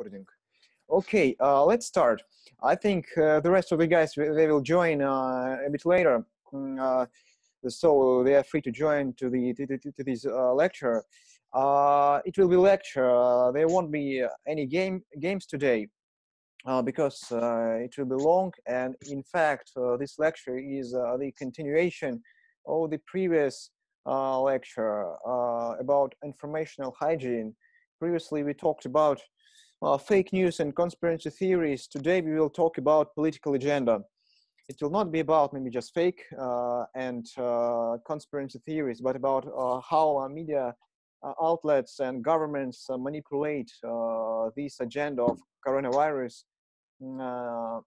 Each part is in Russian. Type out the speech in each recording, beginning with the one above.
recording. Okay, uh, let's start. I think uh, the rest of the guys they will join uh, a bit later, mm, uh, so they are free to join to the to, to, to this uh, lecture. Uh, it will be lecture. There won't be any game games today because it will be long. And in fact, this lecture is the continuation of the previous lecture about informational hygiene. Previously, we talked about uh, fake news and conspiracy theories. Today, we will talk about political agenda. It will not be about maybe just fake uh, and uh, conspiracy theories, but about uh, how uh, media uh, outlets and governments uh, manipulate uh, this agenda of coronavirus. Mm, Uh,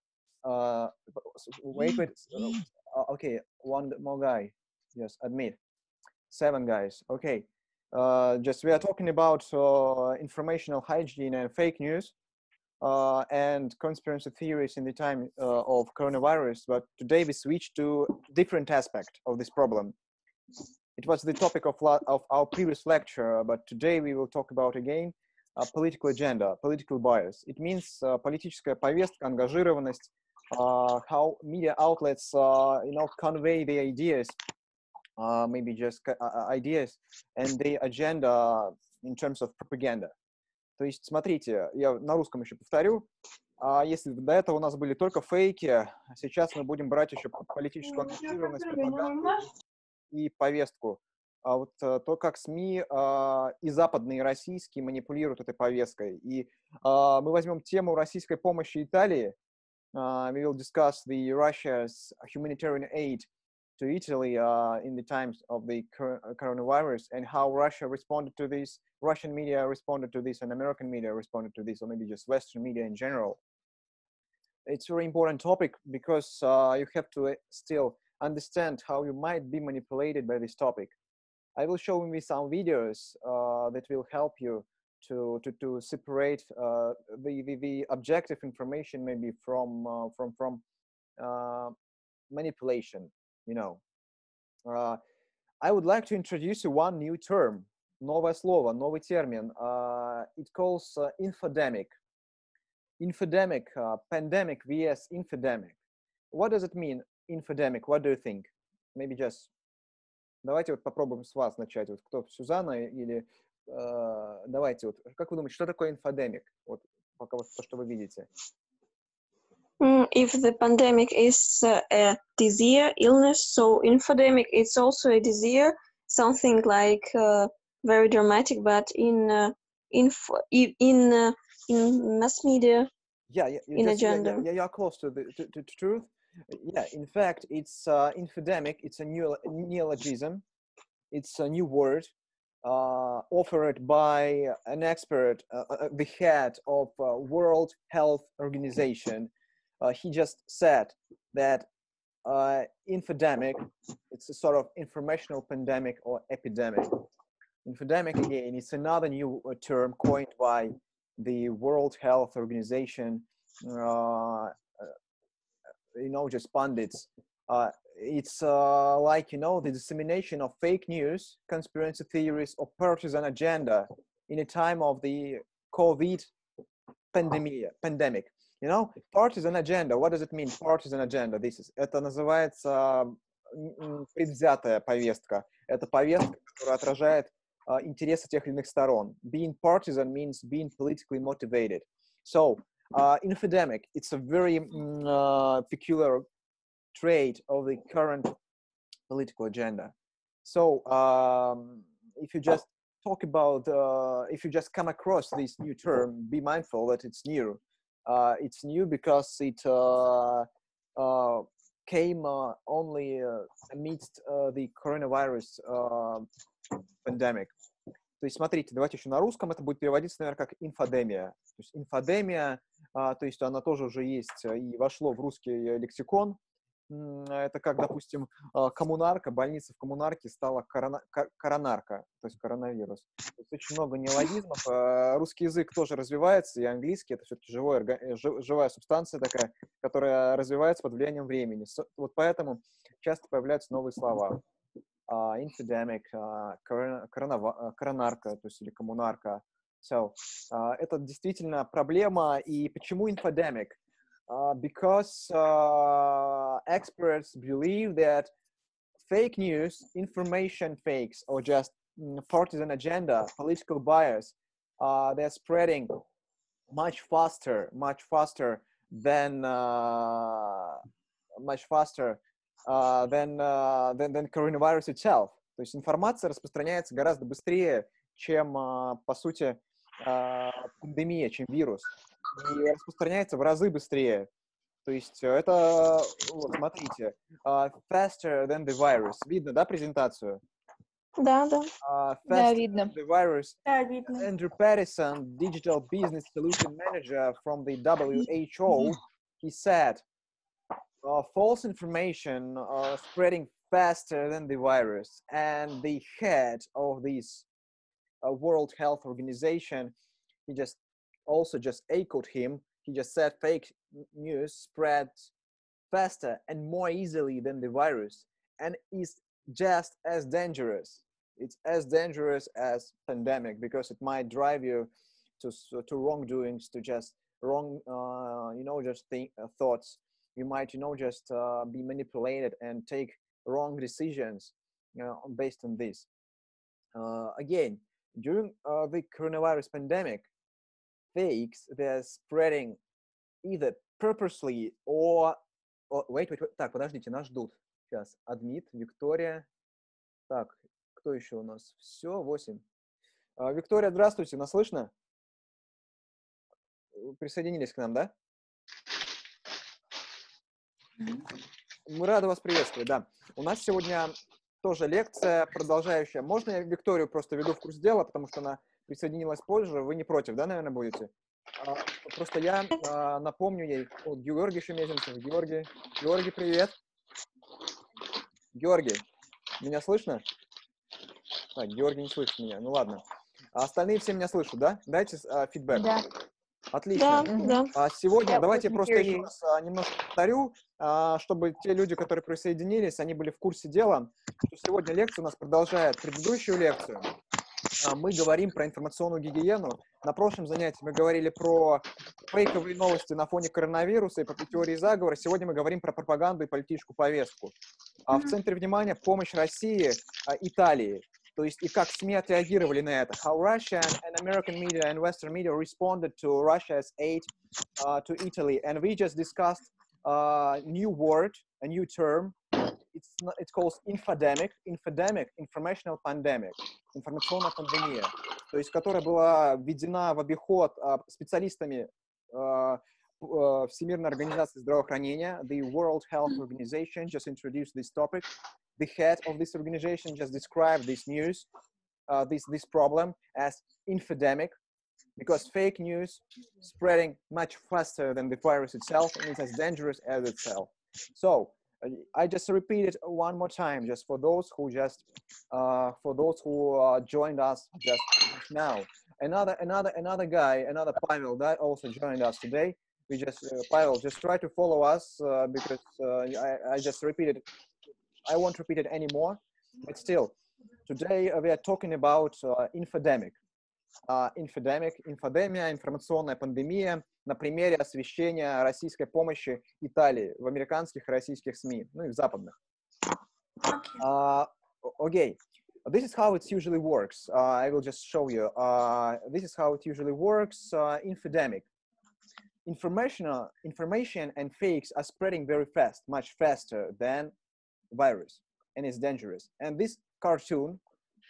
uh, wait, wait. uh, okay, one more guy. Yes, admit. Seven guys. Okay. Uh, just we are talking about uh, informational hygiene and fake news uh, and conspiracy theories in the time uh, of coronavirus. But today we switch to different aspect of this problem. It was the topic of, la- of our previous lecture, but today we will talk about again uh, political agenda, political bias. It means uh, политическая повестка, ангажированность, uh, how media outlets, uh, you know, convey the ideas, uh, maybe just uh, uh, ideas, and the agenda in terms of propaganda. То есть, смотрите, я на русском еще повторю. А если до этого у нас были только фейки, сейчас мы будем брать еще политическую ангажированность, пропаганду и повестку. А вот э, то, как СМИ а, и западные, и российские манипулируют этой повесткой. И а, мы возьмем тему российской помощи Италии. А, we will discuss the Russia's humanitarian aid to Italy uh, in the times of the uh, coronavirus and how Russia responded to this, Russian media responded to this, and American media responded to this, or maybe just Western media in general. It's a very important topic because uh, you have to uh, still understand how you might be manipulated by this topic. I will show you some videos uh, that will help you to to, to separate uh, the, the the objective information maybe from from from manipulation You know, uh, I would like to introduce you one new term, новое слово, новый термин. Uh, it calls uh, infodemic. Infodemic, uh, pandemic vs infodemic. What does it mean, infodemic? What do you think? Maybe just Давайте вот попробуем с вас начать. Вот кто, Сюзанна или э, давайте вот, как вы думаете, что такое инфодемик? Вот пока вот то, что вы видите. Mm, if the pandemic is uh, a disease, illness, so infodemic, it's also a disease, something like uh, very dramatic, but in uh, info, i- in uh, in mass media, Yeah, yeah, In just, yeah, yeah, agenda. yeah, you're close to the to, to, truth. Yeah, in fact, it's uh, infodemic. It's a new neologism. It's a new word uh, offered by an expert, uh, uh, the head of uh, World Health Organization. Uh, he just said that uh, infodemic, it's a sort of informational pandemic or epidemic. Infodemic again, it's another new uh, term coined by the World Health Organization. Uh, you know, just pundits. Uh, it's uh, like you know the dissemination of fake news, conspiracy theories, or partisan agenda in a time of the COVID pandemic. Pandemic. You know, partisan agenda. What does it mean? Partisan agenda. This is. Это называется м, м, предвзятая повестка. Это повестка, которая отражает а, интересы тех или иных сторон. Being partisan means being politically motivated. So, uh, infodemic, it's a very mm, uh, peculiar trait of the current political agenda. So, um, if you just talk about, uh, if you just come across this new term, be mindful that it's new. Uh, it's new because it uh, uh, came uh, only amidst the coronavirus pandemic. То есть, смотрите, давайте еще на русском это будет переводиться, наверное, как инфодемия. То есть инфодемия, а, то есть она тоже уже есть э, и вошло в русский э, лексикон. М, Это как, допустим, а, коммунарка, больница в коммунарке стала корона- ко- коронарка, то есть коронавирус. То есть очень много неологизмов. А, Русский язык тоже развивается, и английский это все-таки живой, живая субстанция такая, которая развивается под влиянием времени. Вот поэтому часто появляются новые слова. А, infodemic, а, а, коронарка, то есть или коммунарка, So, это действительно проблема. И почему infodemic? Uh, because uh, experts believe that fake news, information fakes, or just mm, partisan agenda, political bias, uh, they're spreading much faster, much faster than uh, much faster uh, than, uh, than than coronavirus itself. То есть информация распространяется гораздо быстрее, чем по сути пандемия, чем вирус, И распространяется в разы быстрее. То есть это, вот, смотрите, faster than the virus. Видно, да, презентацию? Да, да. Uh, да, видно. The virus. Да, видно. Andrew Pattison, Digital Business Solution Manager from the WHO, he said, uh, false information uh, spreading faster than the virus. And the head of this uh, World Health Organization, he just also just echoed him. He just said fake news spreads faster and more easily than the virus and is just as dangerous. It's as dangerous as pandemic because it might drive you to to wrongdoings to just wrong uh, you know just think uh, thoughts. You might you know just uh, be manipulated and take wrong decisions you know, based on this. Uh, again during uh, the coronavirus pandemic fakes they're spreading either purposely or, or wait wait wait так подождите нас ждут сейчас адмит Виктория так Кто еще у нас? Все, 8. А, Виктория, здравствуйте, нас слышно? Присоединились к нам, да? Мы рады вас приветствовать, да. У нас сегодня тоже лекция продолжающая. Можно я Викторию просто веду в курс дела, потому что она присоединилась позже. Вы не против, да, наверное, будете? А, просто я а, напомню ей, вот, Георгий Шемезенцев, Георгий. Георгий, привет. Георгий, меня слышно? А, Георгий не слышит меня. Ну ладно. А остальные все меня слышат, да? Дайте а, фидбэк. Да. Отлично. Да, да. А сегодня Я давайте очень просто еще раз а, немножко повторю, а, чтобы те люди, которые присоединились, они были в курсе дела. Что сегодня лекция у нас продолжает предыдущую лекцию. А, Мы говорим про информационную гигиену. На прошлом занятии мы говорили про фейковые новости на фоне коронавируса и по теории заговора. Сегодня мы говорим про пропаганду и политическую повестку. А в центре внимания помощь России, а, Италии. То есть и как СМИ отреагировали на это. How Russia and American media and Western media responded to Russia's aid uh, to Italy. And we just discussed a new word, a new term. It's, not, it's called infodemic. Infodemic, informational pandemic. Информационная пандемия. То есть которая была введена в обиход а, специалистами а, п- а, Всемирной организации здравоохранения. The World Health Organization just introduced this topic the head of this organization just described this news, uh, this this problem as infodemic, because fake news spreading much faster than the virus itself and it's as dangerous as itself. So uh, I just repeat it one more time, just for those who just uh, for those who uh, joined us just now. Another another another guy, another Pavel that also joined us today. We just uh, Pavel, just try to follow us uh, because uh, I, I just repeated I won't repeat it anymore, but still, today uh, we are talking about uh, infodemic Uh, infodemic, инфодемия, информационная пандемия на примере освещения российской помощи Италии в американских и российских СМИ, ну и в западных. Uh, okay, this is how it usually works. Uh, I will just show you. Uh, this is how it usually works. Uh, infodemic. Information, information and fakes are spreading very fast, much faster than virus and it's dangerous and this cartoon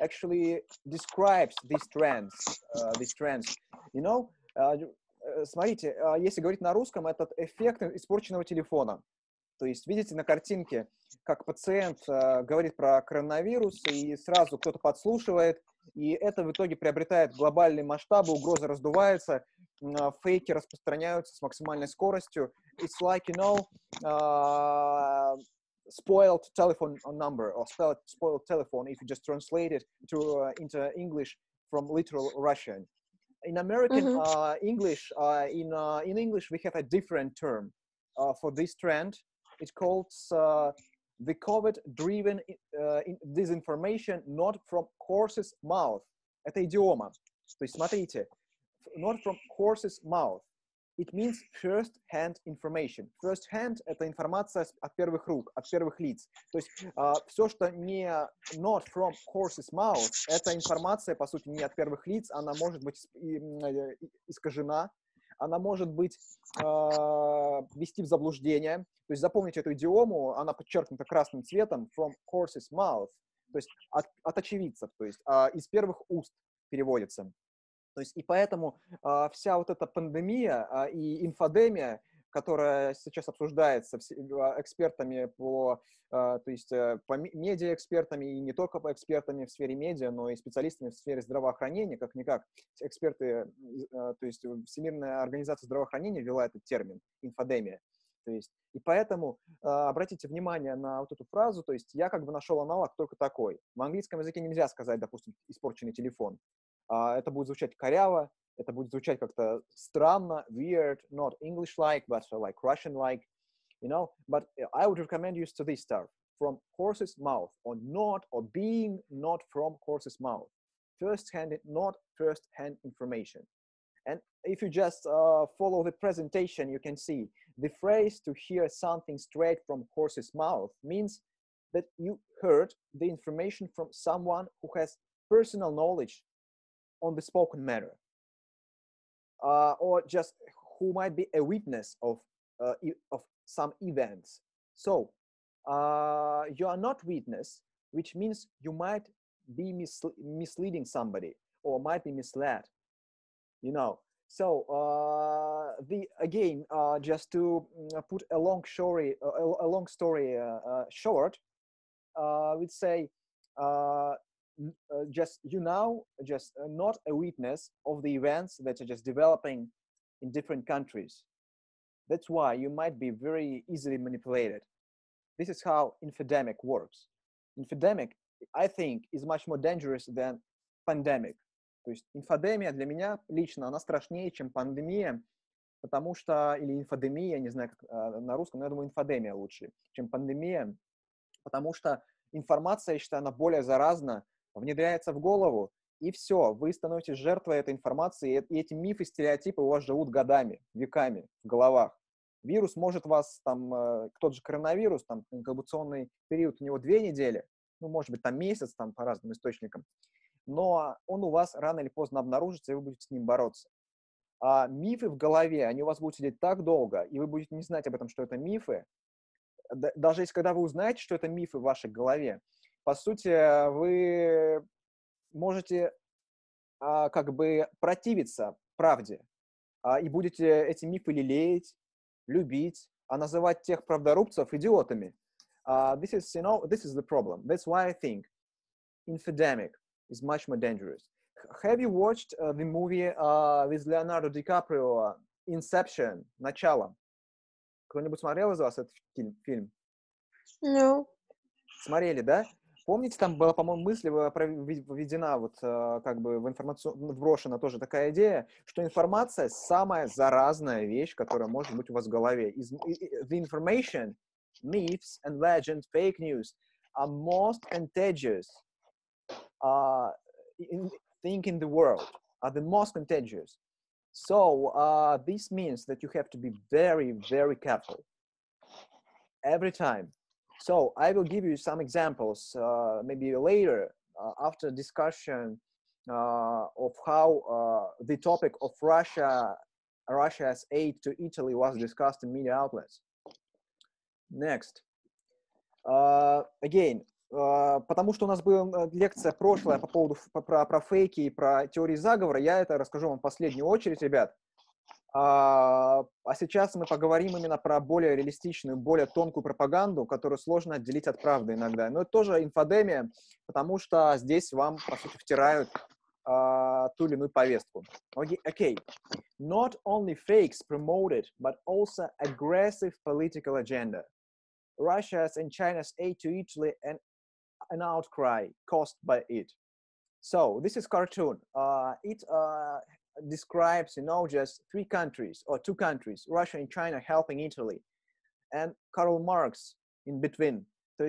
actually describes these trends uh, these trends. You know uh, э, смотрите uh, если говорить на русском этот эффект испорченного телефона. То есть видите на картинке как пациент uh, говорит про коронавирус и сразу кто-то подслушивает и это в итоге приобретает глобальные масштабы угроза раздувается uh, фейки распространяются с максимальной скоростью. It's like you know uh, spoiled telephone number or spoiled, spoiled telephone if you just translate it to uh, into English from literal Russian. In American Mhm. uh, English, uh, in uh, in English we have a different term uh, for this trend. It's called uh, the COVID-driven uh, in- disinformation, not from horse's mouth. Это идиома. То есть смотрите, not from horse's mouth. It means first-hand information. First-hand — это информация от первых рук, от первых лиц. То есть uh, все, что не not from horse's mouth, это информация, по сути, не от первых лиц, она может быть искажена, она может быть э, вести в заблуждение. То есть запомните эту идиому, она подчеркнута красным цветом from horse's mouth, то есть от, от очевидцев, то есть э, из первых уст переводится. То есть и поэтому э, вся вот эта пандемия э, и инфодемия, которая сейчас обсуждается экспертами по, то есть по медиа-экспертами и не только по экспертами в сфере медиа, но и специалистами в сфере здравоохранения, как-никак эксперты, то есть Всемирная организация здравоохранения ввела этот термин инфодемия. То есть, и поэтому э, обратите внимание на вот эту фразу, то есть я как бы нашел аналог только такой. В английском языке нельзя сказать, допустим, испорченный телефон. Uh, это будет звучать коряво, это будет звучать как-то странно, weird, not English-like, but like Russian-like, you know. But I would recommend you to this stuff from horse's mouth, or not, or being not from horse's mouth. First-hand, not first-hand information. And if you just uh, follow the presentation, you can see the phrase to hear something straight from horse's mouth means that you heard the information from someone who has personal knowledge on the spoken matter uh, or just who might be a witness of, uh, of some events. So uh, you are not witness, which means you might be misle misleading somebody or might be misled, you know. So uh, the again, uh, just to mm, put a long story, a, long story uh, short, uh, we'd say just you now just uh, not a witness of the events that are just developing in different countries that's why you might be very easily manipulated this is how infodemic works infodemic i think is much more dangerous than pandemic то есть инфодемия для меня лично она страшнее чем пандемия потому что или инфодемия не знаю как на русском но я думаю инфодемия лучше чем пандемия потому что информация я считаю она более заразна внедряется в голову, и все, вы становитесь жертвой этой информации, и эти мифы, стереотипы у вас живут годами, веками в головах. Вирус может вас, там, э, тот же коронавирус, там, инкубационный период у него две недели, ну, может быть, там месяц, там, по разным источникам, но он у вас рано или поздно обнаружится, и вы будете с ним бороться. А мифы в голове, они у вас будут сидеть так долго, и вы будете не знать об этом, что это мифы. Даже если когда вы узнаете, что это мифы в вашей голове, по сути, вы можете а, как бы противиться правде а, и будете эти мифы лелеять, любить, а называть тех правдорубцев идиотами. Uh, this is, you know, this is the problem. That's why I think infodemic is much more dangerous. Have you watched uh, the movie uh, with Leonardo DiCaprio, Inception, Начало? Кто-нибудь смотрел из вас этот фильм? No. Смотрели, да? Помните, там была, по-моему, мысль введена, вот э, как бы в информацию, вброшена тоже такая идея, что информация самая заразная вещь, которая может быть у вас в голове. The information, myths and legends, fake news are most contagious uh, in, thing in the world, are the most contagious. So uh, this means that you have to be very, very careful every time So I will give you some examples uh, maybe later uh, after discussion uh, of how uh, the topic of Russia, Russia's aid to Italy was discussed in media outlets. Next. Uh, again, uh, потому что у нас была лекция прошлая по поводу про, про фейки и про теории заговора, я это расскажу вам в последнюю очередь, ребят. А, а сейчас мы поговорим именно про более реалистичную, более тонкую пропаганду, которую сложно отделить от правды иногда. Но это тоже инфодемия, потому что здесь вам, по сути, втирают а, ту или иную повестку. Окей. Okay. Not only fakes promoted, but also aggressive political agenda. Russia's and China's aid to Italy and an outcry caused by it. So this is cartoon. Uh, it uh, describes, you know, just three countries or two countries, Russia and China helping Italy, and Karl Marx in between. So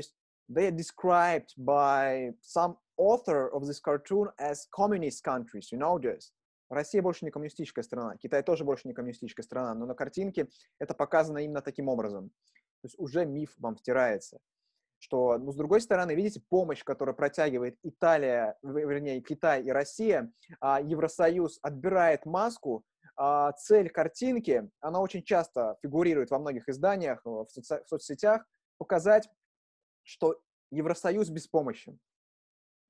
they are described by some author of this cartoon as communist countries, you know, just Россия больше не коммунистическая страна, Китай тоже больше не коммунистическая страна, но на картинке это показано именно таким образом. То есть уже миф вам стирается. Что, ну, с другой стороны, видите, помощь, которую протягивает Италия, вернее, Китай и Россия, а Евросоюз отбирает маску, а цель картинки, она очень часто фигурирует во многих изданиях, в, соци- в соцсетях, показать, что Евросоюз беспомощен.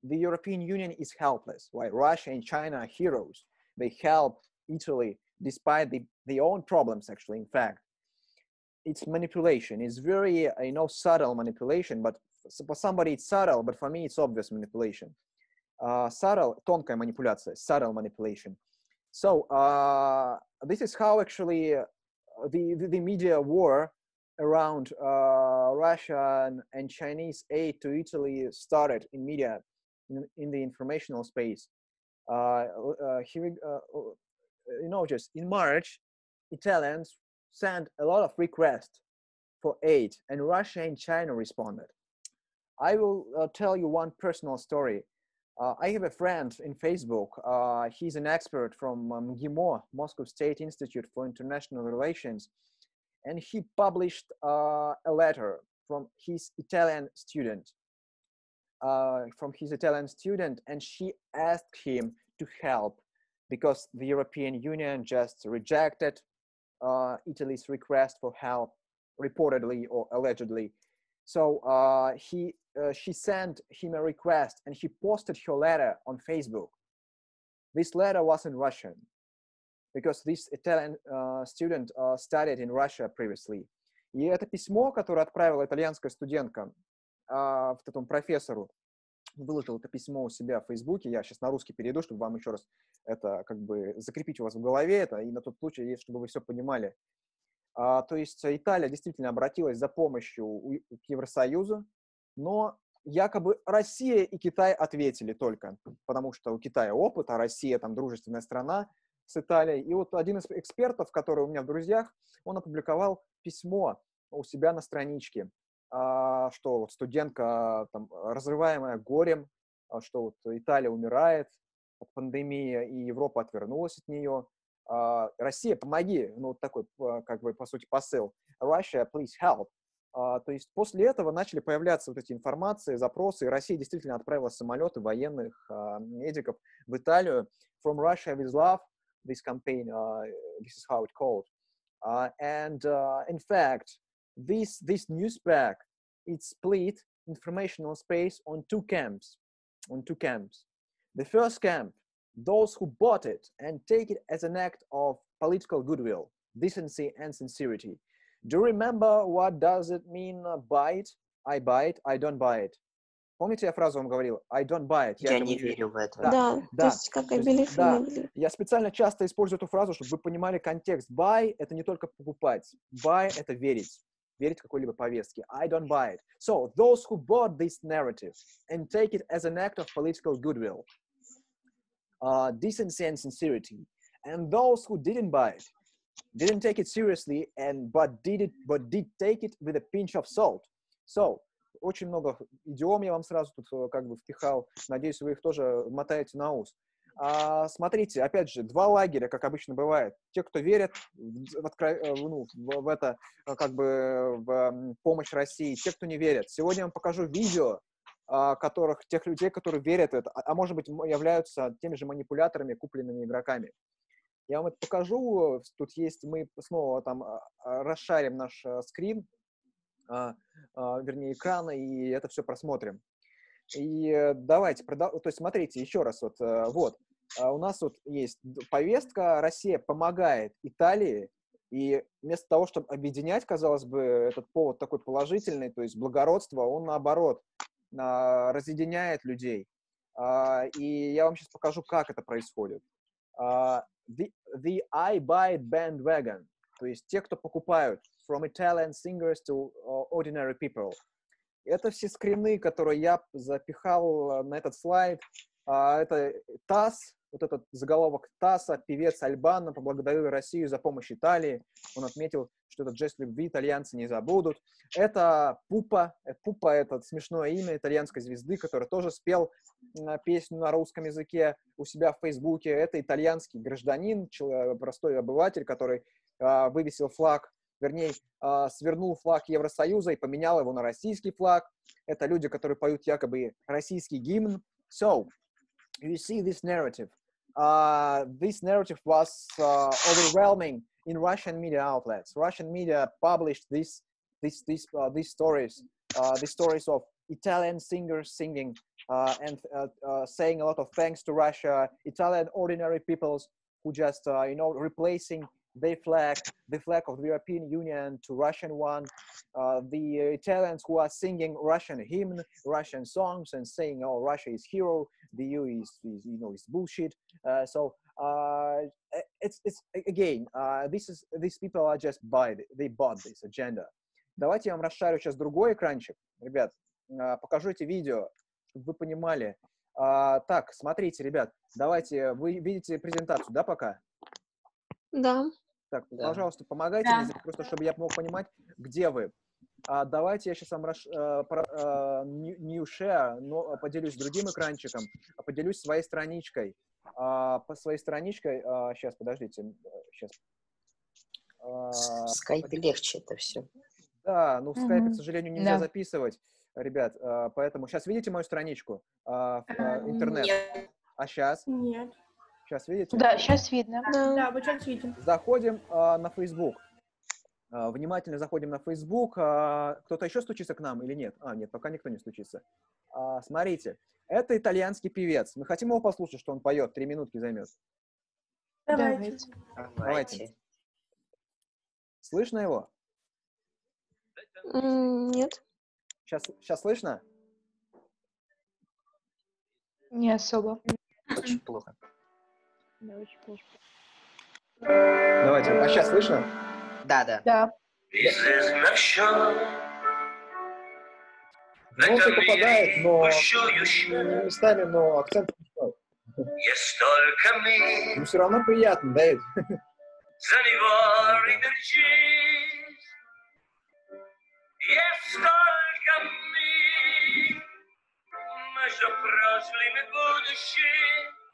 The European Union is helpless, while Russia and China are heroes. They help Italy despite the, their own problems, actually, in fact. It's manipulation. It's very, you know, subtle manipulation, but for somebody it's subtle, but for me it's obvious manipulation. Uh, subtle, тонкая манипуляция, subtle manipulation. So uh, this is how actually the, the, the media war around uh, Russia and, and, Chinese aid to Italy started in media, in, in the informational space. Uh, uh, here, you know, just in March, Italians sent a lot of requests for aid, and Russia and China responded. I will uh, tell you one personal story. Uh, I have a friend in Facebook. Uh, he's an expert from um, MGIMO, Moscow State Institute for International Relations, and he published uh, a letter from his Italian student. Uh, from his Italian student, and she asked him to help because the European Union just rejected uh, Italy's request for help, reportedly or allegedly. So uh, he, uh, she sent him a request and he posted her letter on Facebook. This letter was in Russian because this Italian uh, student uh, studied in Russia previously. И это письмо, которое отправила итальянская студентка uh, этому профессору, выложил это письмо у себя в Фейсбуке, я сейчас на русский перейду, чтобы вам еще раз это как бы закрепить у вас в голове это, и на тот случай, чтобы вы все понимали. А, то есть Италия действительно обратилась за помощью к Евросоюзу, но якобы Россия и Китай ответили только, потому что у Китая опыт, а Россия там дружественная страна с Италией. И вот один из экспертов, который у меня в друзьях, он опубликовал письмо у себя на страничке, что вот студентка там, разрываемая горем, а, что вот Италия умирает от пандемии, и Европа отвернулась от нее. А, Россия, помоги, ну вот такой, как бы, по сути, посыл. Russia, please help. То есть после этого начали появляться вот эти информации, запросы, и Россия действительно отправила самолеты военных медиков в Италию. From Russia with love, this campaign, uh, this is how it's called. Uh, and uh, in fact, this this news pack it split informational space on two camps on two camps the first camp those who bought it and take it as an act of political goodwill decency and sincerity do you remember what does it mean uh, buy it i buy it i don't buy it Помните, я фразу вам говорил? I don't buy it. Я, я не верю в это. Да, да, да. то есть как I believe, да. Я специально часто использую эту фразу, чтобы вы понимали контекст. Buy — это не только покупать. Buy — это верить. верить какой-либо повестке. I don't buy it. So those who bought this narrative and take it as an act of political goodwill, uh, decency and sincerity, and those who didn't buy it, didn't take it seriously and but did it but did take it with a pinch of salt. So очень много идиом я вам сразу тут как бы впихал. Надеюсь, вы их тоже мотаете на ус. А, смотрите, опять же, два лагеря, как обычно бывает. Те, кто верят в, откро... Э, ну, в, в это, э, как бы, в помощь России, те, кто не верят. Сегодня я вам покажу видео, а, которых, тех людей, которые верят в это, а, а может быть, являются теми же манипуляторами, купленными игроками. Я вам это покажу. Тут есть, мы снова там а, расшарим наш скрин, вернее, экрана, и это все просмотрим. И э, давайте, продав... то есть смотрите, еще раз, вот, э, вот, а у нас вот есть повестка, Россия помогает Италии, и вместо того, чтобы объединять, казалось бы, этот повод такой положительный, то есть благородство, он наоборот а, разъединяет людей. А, и я вам сейчас покажу, как это происходит. The, the I buy bandwagon, то есть те, кто покупают from Italian singers to uh, ordinary people – это все скрины, которые я запихал э, на этот слайд. А, это ТАСС, вот этот заголовок ТАССа, певец Альбана поблагодарил Россию за помощь Италии. Он отметил, что этот жест любви итальянцы не забудут. Это Пупа. Э, Пупа — это смешное имя итальянской звезды, который тоже спел песню на русском языке у себя в Фейсбуке. Это итальянский гражданин, простой обыватель, который а, вывесил флаг вернее, э, свернул флаг Евросоюза и поменял его на российский флаг. Это люди, которые поют якобы российский гимн. So, you see this narrative. Uh, this narrative was uh, overwhelming in Russian media outlets. Russian media published this, this, this, uh, these stories, uh, the stories of Italian singers singing uh, and uh, uh, saying a lot of thanks to Russia, Italian ordinary peoples who just, uh, you know, replacing they flag the flag of the European Union to Russian one. Uh, the Italians who are singing Russian hymn, Russian songs, and saying, "Oh, Russia is hero. The EU is, is you know, is bullshit." Uh, so uh, it's it's again, uh, this is these people are just buy they bought this agenda. Давайте я вам расшарю сейчас другой экранчик, ребят. Покажу эти видео, чтобы вы понимали. Так, смотрите, ребят, давайте, вы видите презентацию, да, пока? Да. Так, да. пожалуйста, помогайте да. мне, просто чтобы я мог понимать, где вы. А давайте я сейчас вам раш, а, про, а, new share, но поделюсь другим экранчиком, а поделюсь своей страничкой. А, по своей страничкой, а, сейчас, подождите, сейчас. А, в скайпе легче это все. Да, ну в скайпе, mm-hmm. к сожалению, нельзя да. записывать, ребят, а, поэтому сейчас видите мою страничку, а, в, а, интернет? Нет. А сейчас? Нет. Сейчас видите? Да, сейчас видно. Да, да вот сейчас видим. Заходим э, на Facebook. Э, внимательно заходим на Facebook. Э, кто-то еще стучится к нам или нет? А, нет, пока никто не стучится. Э, смотрите, это итальянский певец. Мы хотим его послушать, что он поет. Три минутки займет. Давайте. Давайте. Слышно его? Нет. Сейчас, сейчас слышно? Не особо. Очень плохо. Да, очень плохо. Давайте, а сейчас слышно? Да, да. Да. Волосы попадает, но местами, но акцент Но все равно приятно, да, ведь? между прошлым и будущим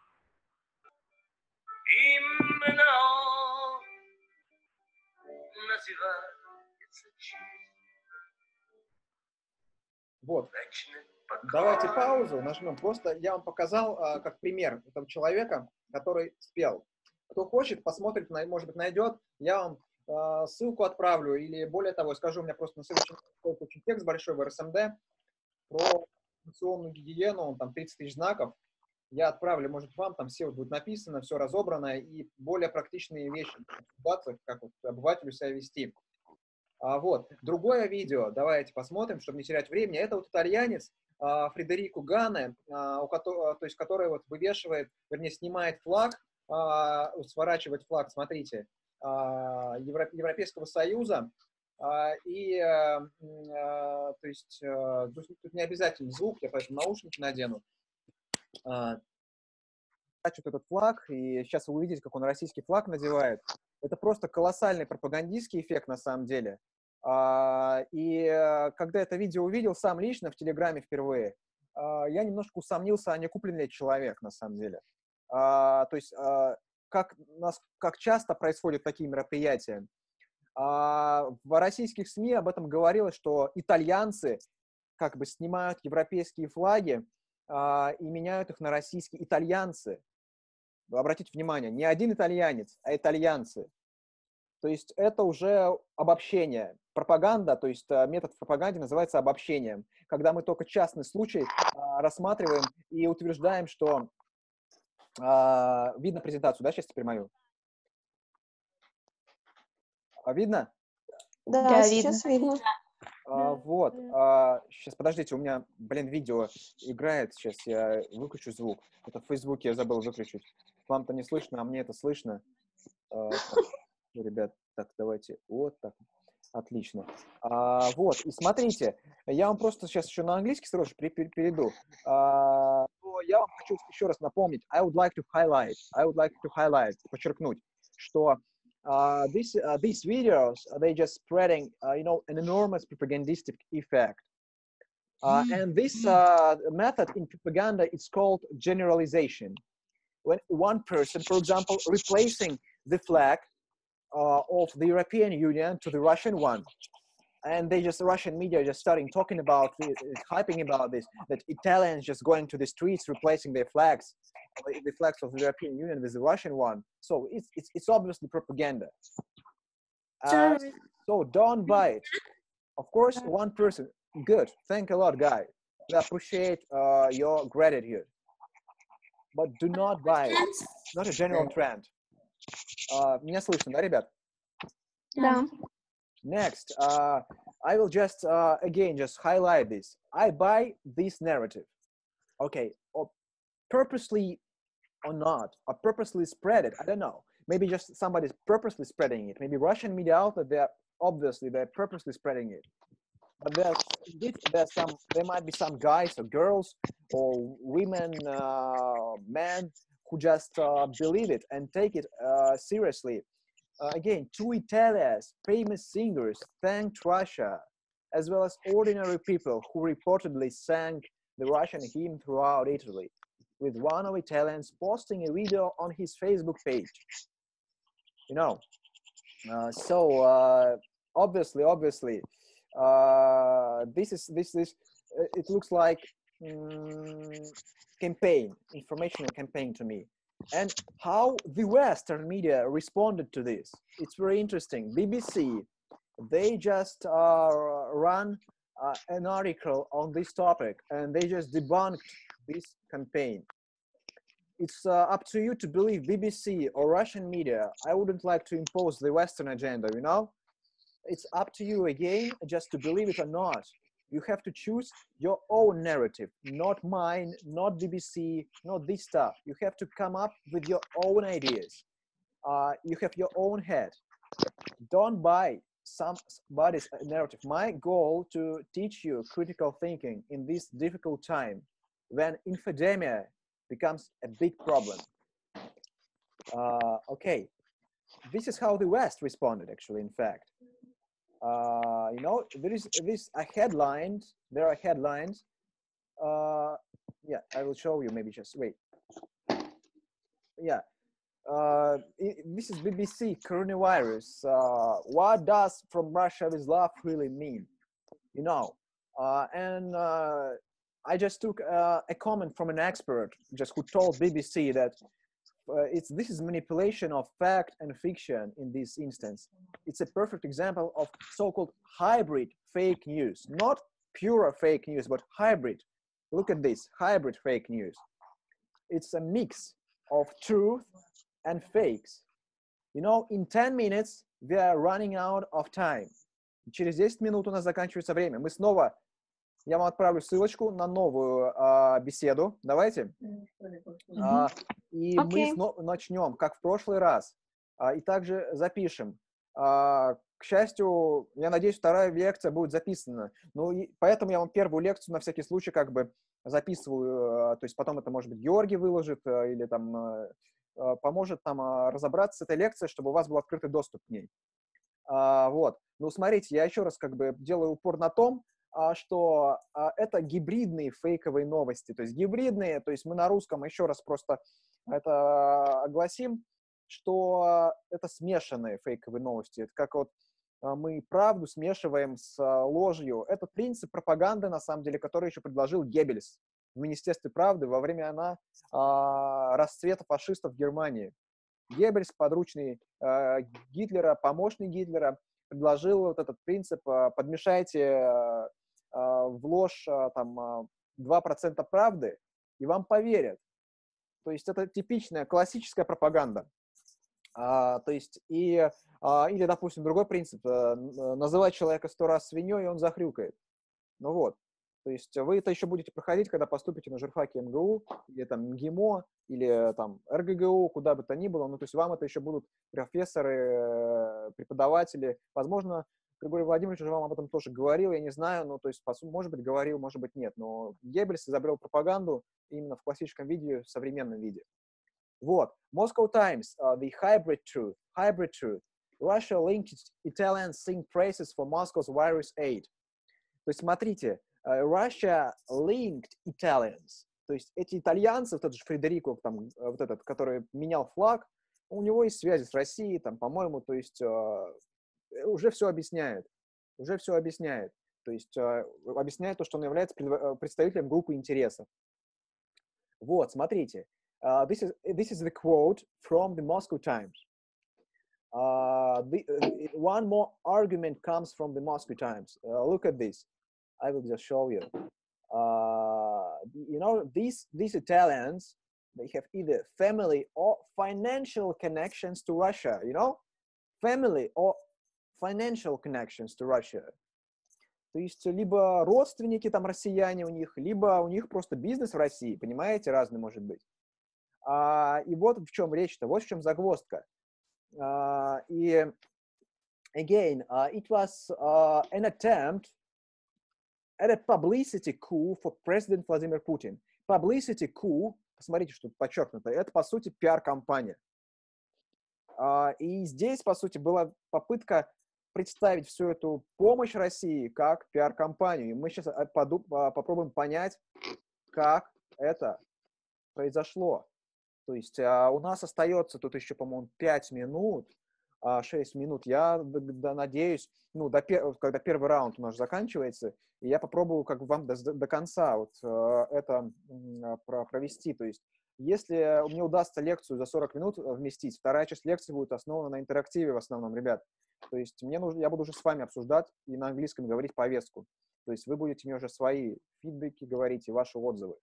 именно он называется Вот. Давайте паузу нажмем. Просто я вам показал а, как пример этого человека, который спел. Кто хочет, посмотрит, может быть, найдет. Я вам а, ссылку отправлю. Или более того, скажу, у меня просто на следующем очень текст большой в РСМД про информационную гигиену, он там 30 тысяч знаков я отправлю, может, вам, там все будет написано, все разобрано, и более практичные вещи как вот обывателю себя вести. А, вот. Другое видео, давайте посмотрим, чтобы не терять времени. Это вот итальянец а, Фредерико Гане, а, у которого, то есть, который вот вывешивает, вернее, снимает флаг, а, сворачивает флаг, смотрите, а, Евро, Европейского Союза, а, и, а, а, то есть, а, тут не обязательно звук, я поэтому наушники надену а, этот флаг, и сейчас вы увидите, как он российский флаг надевает. Это просто колоссальный пропагандистский эффект на самом деле. А, и э, когда это видео увидел сам лично в Телеграме впервые, а, я немножко усомнился, а не куплен ли человек на самом деле. То есть как, как часто происходят такие мероприятия. В российских СМИ об этом говорилось, что итальянцы как бы снимают европейские флаги, и меняют их на российские итальянцы. Обратите внимание, не один итальянец, а итальянцы. То есть это уже обобщение. Пропаганда, то есть э, метод в пропаганде называется обобщением, когда мы только частный случай а, рассматриваем и утверждаем, что а, видно презентацию, да, сейчас теперь мою? Видно? Да, да сейчас видно. видно. А, вот. А, сейчас, подождите, у меня, блин, видео играет. Сейчас я выключу звук. Это в Фейсбуке я забыл выключить. Вам-то не слышно, а мне это слышно. А, так, ребят, так, давайте вот так. Отлично. А, вот, и смотрите, я вам просто сейчас еще на английский сразу перейду. А, я вам хочу еще раз напомнить, I would like to highlight, I would like to highlight, подчеркнуть, что uh, this, uh, these videos, they just spreading, uh, you know, an enormous propagandistic effect. Uh, and this uh, method in propaganda is called generalization. When one person, for example, replacing the flag uh, of the European Union to the Russian one, and they just Russian media just starting talking about it, hyping about this that Italians just going to the streets replacing their flags, the flags of the European Union with the Russian one. So it's it's, it's obviously propaganda. Uh, so don't buy it. Of course, one person. Good. Thank a lot, guy. We appreciate uh, your gratitude. But do not buy it. It's not a general trend. Uh, меня слышно, да, ребят? Да. Next, uh, I will just, uh, again, just highlight this. I buy this narrative. Okay, or purposely or not, or purposely spread it. I don't know. Maybe just somebody's purposely spreading it. Maybe Russian media outlet, they're obviously, they're purposely spreading it. But there's, there's some, there might be some guys or girls or women, uh, men who just uh, believe it and take it uh, seriously uh, again, two Italians, famous singers, thanked Russia, as well as ordinary people who reportedly sang the Russian hymn throughout Italy, with one of Italians posting a video on his Facebook page. You know, uh, so uh, obviously, obviously, uh, this is this is it looks like um, campaign, informational campaign to me and how the Western media responded to this. It's very interesting. BBC, they just uh, run uh, an article on this topic and they just debunked this campaign. It's uh, up to you to believe BBC or Russian media. I wouldn't like to impose the Western agenda, you know? It's up to you again just to believe it or not you have to choose your own narrative not mine not bbc not this stuff you have to come up with your own ideas uh, you have your own head don't buy somebody's narrative my goal to teach you critical thinking in this difficult time when infodemia becomes a big problem. Uh, okay. This is how the west responded actually in fact. Uh, you know there is this a headline there are headlines. Uh, yeah i will show you maybe just wait. Yeah. Uh, this is bbc coronavirus. Uh, what does from russia with love really mean? You know uh, and uh, i just took uh, a comment from an expert just who told bbc that uh, it's this is manipulation of fact and fiction in this instance. It's a perfect example of so-called hybrid fake news, not pure fake news, but hybrid. Look at this hybrid fake news. It's a mix of truth and fakes. You know, in 10 minutes we are running out of time. Через 10 минут у нас заканчивается время. Мы снова я вам отправлю ссылочку на новую а, беседу. Давайте. Mm-hmm. А, и okay. мы начнем, как в прошлый раз. А, и также запишем. А, к счастью, я надеюсь, вторая лекция будет записана. Ну, и поэтому я вам первую лекцию на всякий случай как бы записываю. А, то есть потом это, может быть, Георгий выложит а, или там а, поможет там разобраться с этой лекцией, чтобы у вас был открытый доступ к ней. А, вот. Ну, смотрите, я еще раз как бы делаю упор на том, что а, это гибридные фейковые новости. То есть гибридные, то есть мы на русском еще раз просто это огласим, что это смешанные фейковые новости. Это как вот а, мы правду смешиваем с ложью. Это принцип пропаганды, на самом деле, который еще предложил Геббельс в Министерстве правды во время она, расцвета фашистов в Германии. Геббельс, подручный Гитлера, помощник Гитлера, предложил вот этот принцип, подмешайте а, в ложь а, там 2% а, правды, и вам поверят. То есть это типичная классическая пропаганда. А, то есть и а, или, допустим, другой принцип: а, называть человека сто раз свиньей, и он захрюкает. Ну вот. То есть вы это еще будете проходить, когда поступите на журфаке МГУ, или там МГИМО, или там РГГУ, куда бы то ни было. Ну, то есть вам это еще будут профессоры, э, преподаватели, возможно, Григорий Владимирович уже вам об этом тоже говорил, я не знаю, ну, то есть, может быть, говорил, может быть, нет, но Геббельс изобрел пропагану именно в классическом виде, в современном виде. Вот. Moscow Times, uh, the hybrid truth, hybrid truth. Russia linked Italians sing praises for Moscow's virus aid. То есть, смотрите, uh, Russia linked Italians. То есть эти итальянцы, вот этот же Фредерико, там, вот этот, который менял флаг, у него есть связи с Россией, там, по-моему, то есть uh, уже все объясняет. Уже все объясняет. То есть uh, объясняет то, что он является представителем группы интересов. Вот, смотрите. Uh, this is this is the quote from the Moscow Times. Uh, the, uh, one more argument comes from the Moscow Times. Uh, look at this. I will just show you. Uh, you know, these these Italians, they have either family or financial connections to Russia. You know, family or financial connections to Russia. То есть либо родственники там россияне у них, либо у них просто бизнес в России, понимаете, разный может быть. А, и вот в чем речь-то, вот в чем загвоздка. А, и again, uh, it was uh, an attempt at a publicity coup for President Vladimir Putin. Publicity coup, посмотрите, что тут подчеркнуто, это, по сути, пиар-компания. Uh, и здесь, по сути, была попытка представить всю эту помощь России как пиар-компанию. И мы сейчас попробуем понять, как это произошло. То есть а, у нас остается тут еще, по-моему, 5 минут, а, 6 минут. Я да, надеюсь, ну, до, когда первый раунд у нас заканчивается, я попробую как вам до, до конца вот а, это а, провести. То есть если мне удастся лекцию за 40 минут вместить, вторая часть лекции будет основана на интерактиве в основном, ребят. То есть мне нужно, я буду уже с вами обсуждать и на английском говорить повестку. То есть вы будете мне уже свои фидбэки говорить и ваши отзывы.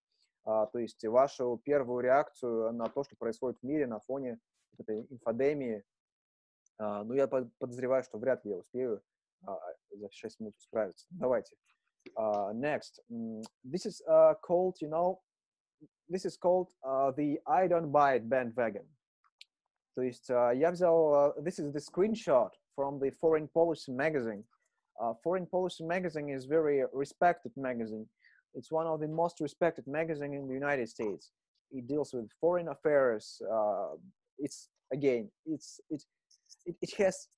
А, то есть вашу первую реакцию на то, что происходит в мире на фоне этой инфодемии. А, ну, я подозреваю, что вряд ли я успею а, за 6 минут справиться. Давайте. Uh, next, this is uh, called, you know, this is called uh, the I don't buy it bandwagon. То есть uh, я взял, uh, this is the screenshot from the Foreign Policy magazine. Uh, Foreign Policy magazine is very respected magazine It's one of the most respected magazines in the United States. It deals with foreign affairs. Uh, it's again, it's it, it it has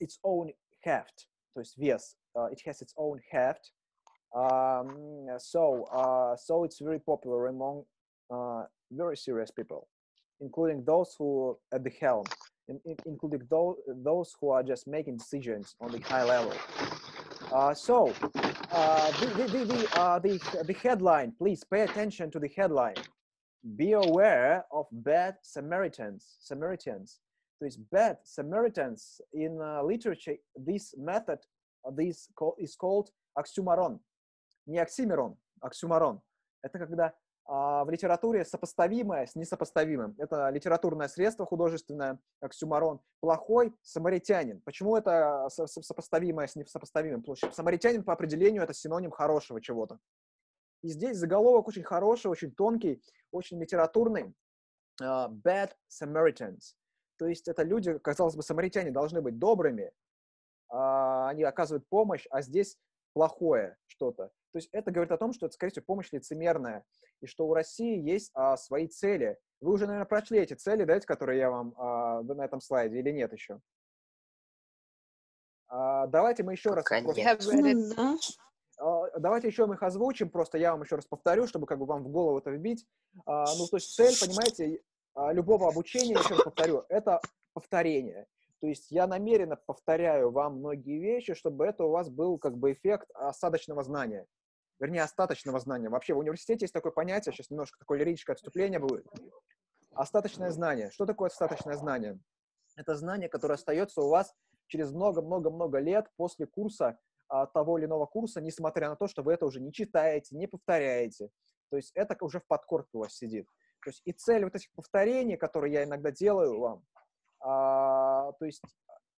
its own heft. То есть вес. Uh, it has its own heft. Um, so uh, so it's very popular among uh, very serious people, including those who at the helm, in, in, including those those who are just making decisions on the high level. Uh, so uh, the, the, the, uh, the, the headline, please pay attention to the headline. Be aware of bad Samaritans. Samaritans. So it's bad Samaritans in uh, literature. This method, this is called oxymoron. Не оксимирон, оксюмарон. Это когда в литературе сопоставимое с несопоставимым. Это литературное средство художественное, оксюмарон. Плохой самаритянин. Почему это сопоставимое с несопоставимым? Потому что самаритянин по определению это синоним хорошего чего-то. И здесь заголовок очень хороший, очень тонкий, очень литературный. Uh, bad Samaritans. То есть это люди, казалось бы, самаритяне должны быть добрыми, uh, они оказывают помощь, а здесь плохое что-то. То есть это говорит о том, что это, скорее всего, помощь лицемерная, и что у России есть а, свои цели. Вы уже, наверное, прочли эти цели, да, которые я вам а, на этом слайде, или нет еще? А, давайте мы еще раз... Просто... А, давайте еще мы их озвучим, просто я вам еще раз повторю, чтобы как бы вам в голову это вбить. А, ну, то есть цель, понимаете, а, любого обучения, еще раз повторю, это повторение. То есть я намеренно повторяю вам многие вещи, чтобы это у вас был как бы эффект осадочного знания. Вернее, остаточного знания. Вообще в университете есть такое понятие, сейчас немножко такое лирическое отступление будет. Остаточное знание. Что такое остаточное знание? Это знание, которое остается у вас через много-много-много лет после курса, а, того или иного курса, несмотря на то, что вы это уже не читаете, не повторяете. То есть это уже в подкорке у вас сидит. То есть и цель вот этих повторений, которые я иногда делаю вам, а, то есть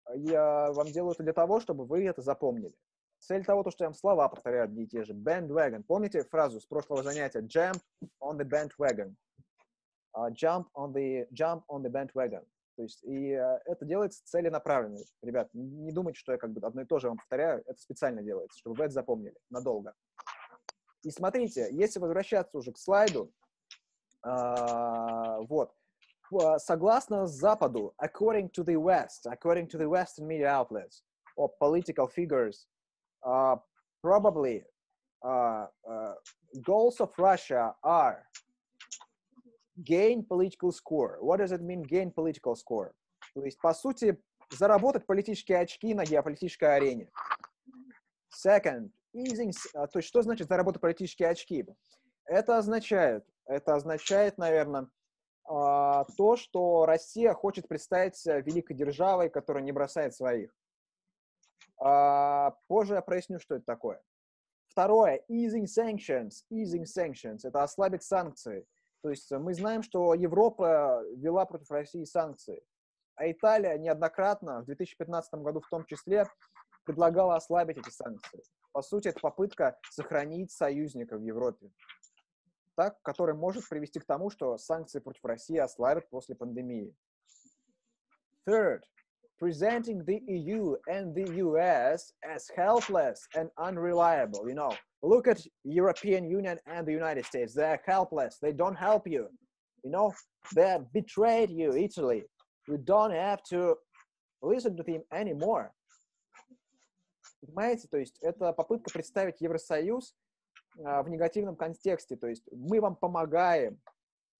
а, я вам делаю это для того, чтобы вы это запомнили. Цель того, то, что я вам слова повторяю одни и те же. Bandwagon. Помните фразу с прошлого занятия? Jump on the bandwagon. Uh, jump on the jump on the bandwagon. То есть, и э, это делается целенаправленно. Ребят, не думайте, что я как бы одно и то же вам повторяю. Это специально делается, чтобы вы это запомнили надолго. И смотрите, если возвращаться уже к слайду, вот, согласно Западу, according to the West, according to the Western media outlets or political figures, uh, probably uh, uh, goals of Russia are gain political score. What does it mean, gain political score? То есть, по сути, заработать политические очки на геополитической арене. Second, easing, то есть, что значит заработать политические очки? Это означает, это означает, наверное, то, что Россия хочет представить великой державой, которая не бросает своих. Позже я проясню, что это такое. Второе, easing sanctions. Easing sanctions – это ослабить санкции. То есть мы знаем, что Европа вела против России санкции, а Италия неоднократно, в 2015 году в том числе, предлагала ослабить эти санкции. По сути, это попытка сохранить союзника в Европе, так, который может привести к тому, что санкции против России ослабят после пандемии. Third, presenting the EU and the US as helpless and unreliable. You know, look at European Union and the United States. They're helpless. They don't help you. You know, they betrayed you, Italy. You don't have to listen to them anymore. Понимаете, то есть это попытка представить Евросоюз в негативном контексте. То есть мы вам помогаем,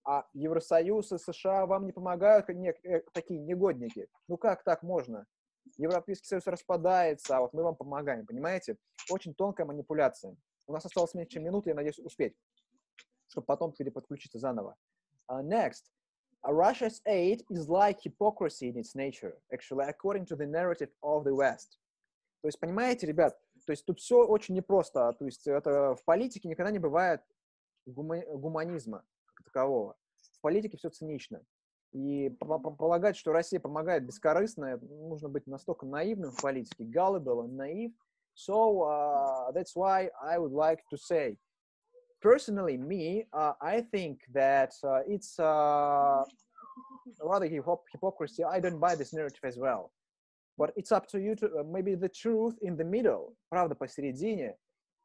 а Евросоюз и США вам не помогают, не, э, такие негодники. Ну как так можно? Европейский Союз распадается, а вот мы вам помогаем, понимаете? Очень тонкая манипуляция. У нас осталось меньше чем минуты, я надеюсь успеть, чтобы потом переподключиться заново. Uh, next, uh, Russia's aid is like hypocrisy in its nature, actually, according to the narrative of the West. То есть, понимаете, ребят, то есть тут все очень непросто. То есть это в политике никогда не бывает гума- гуманизма как такового. В политике все цинично. И полагать, что Россия помогает бескорыстно, нужно быть настолько наивным в политике, gullible and naive. So uh, that's why I would like to say, personally, me, uh, I think that uh, it's uh, rather hypocrisy. I don't buy this narrative as well. But it's up to you to, uh, maybe the truth in the middle, правда посередине.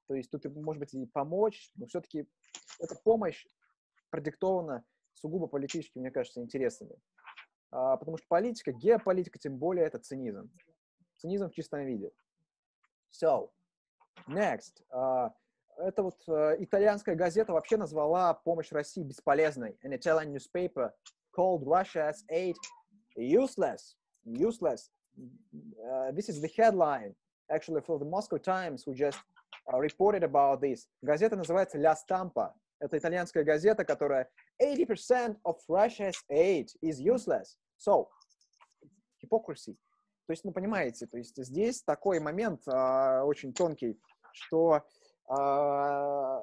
То есть тут, может быть, и помочь, но все-таки эта помощь продиктована сугубо политическими, мне кажется, интересами. А, потому что политика, геополитика, тем более, это цинизм. Цинизм в чистом виде. So, next. Uh, это вот uh, итальянская газета вообще назвала помощь России бесполезной. An Italian newspaper called Russia's aid useless. Useless. Uh, this is the headline, actually, for the Moscow Times, who just uh, reported about this. Газета называется La Stampa. Это итальянская газета, которая 80% of Russia's aid is useless. So, hypocrisy. То есть, ну, понимаете, то есть здесь такой момент э, очень тонкий, что э, э,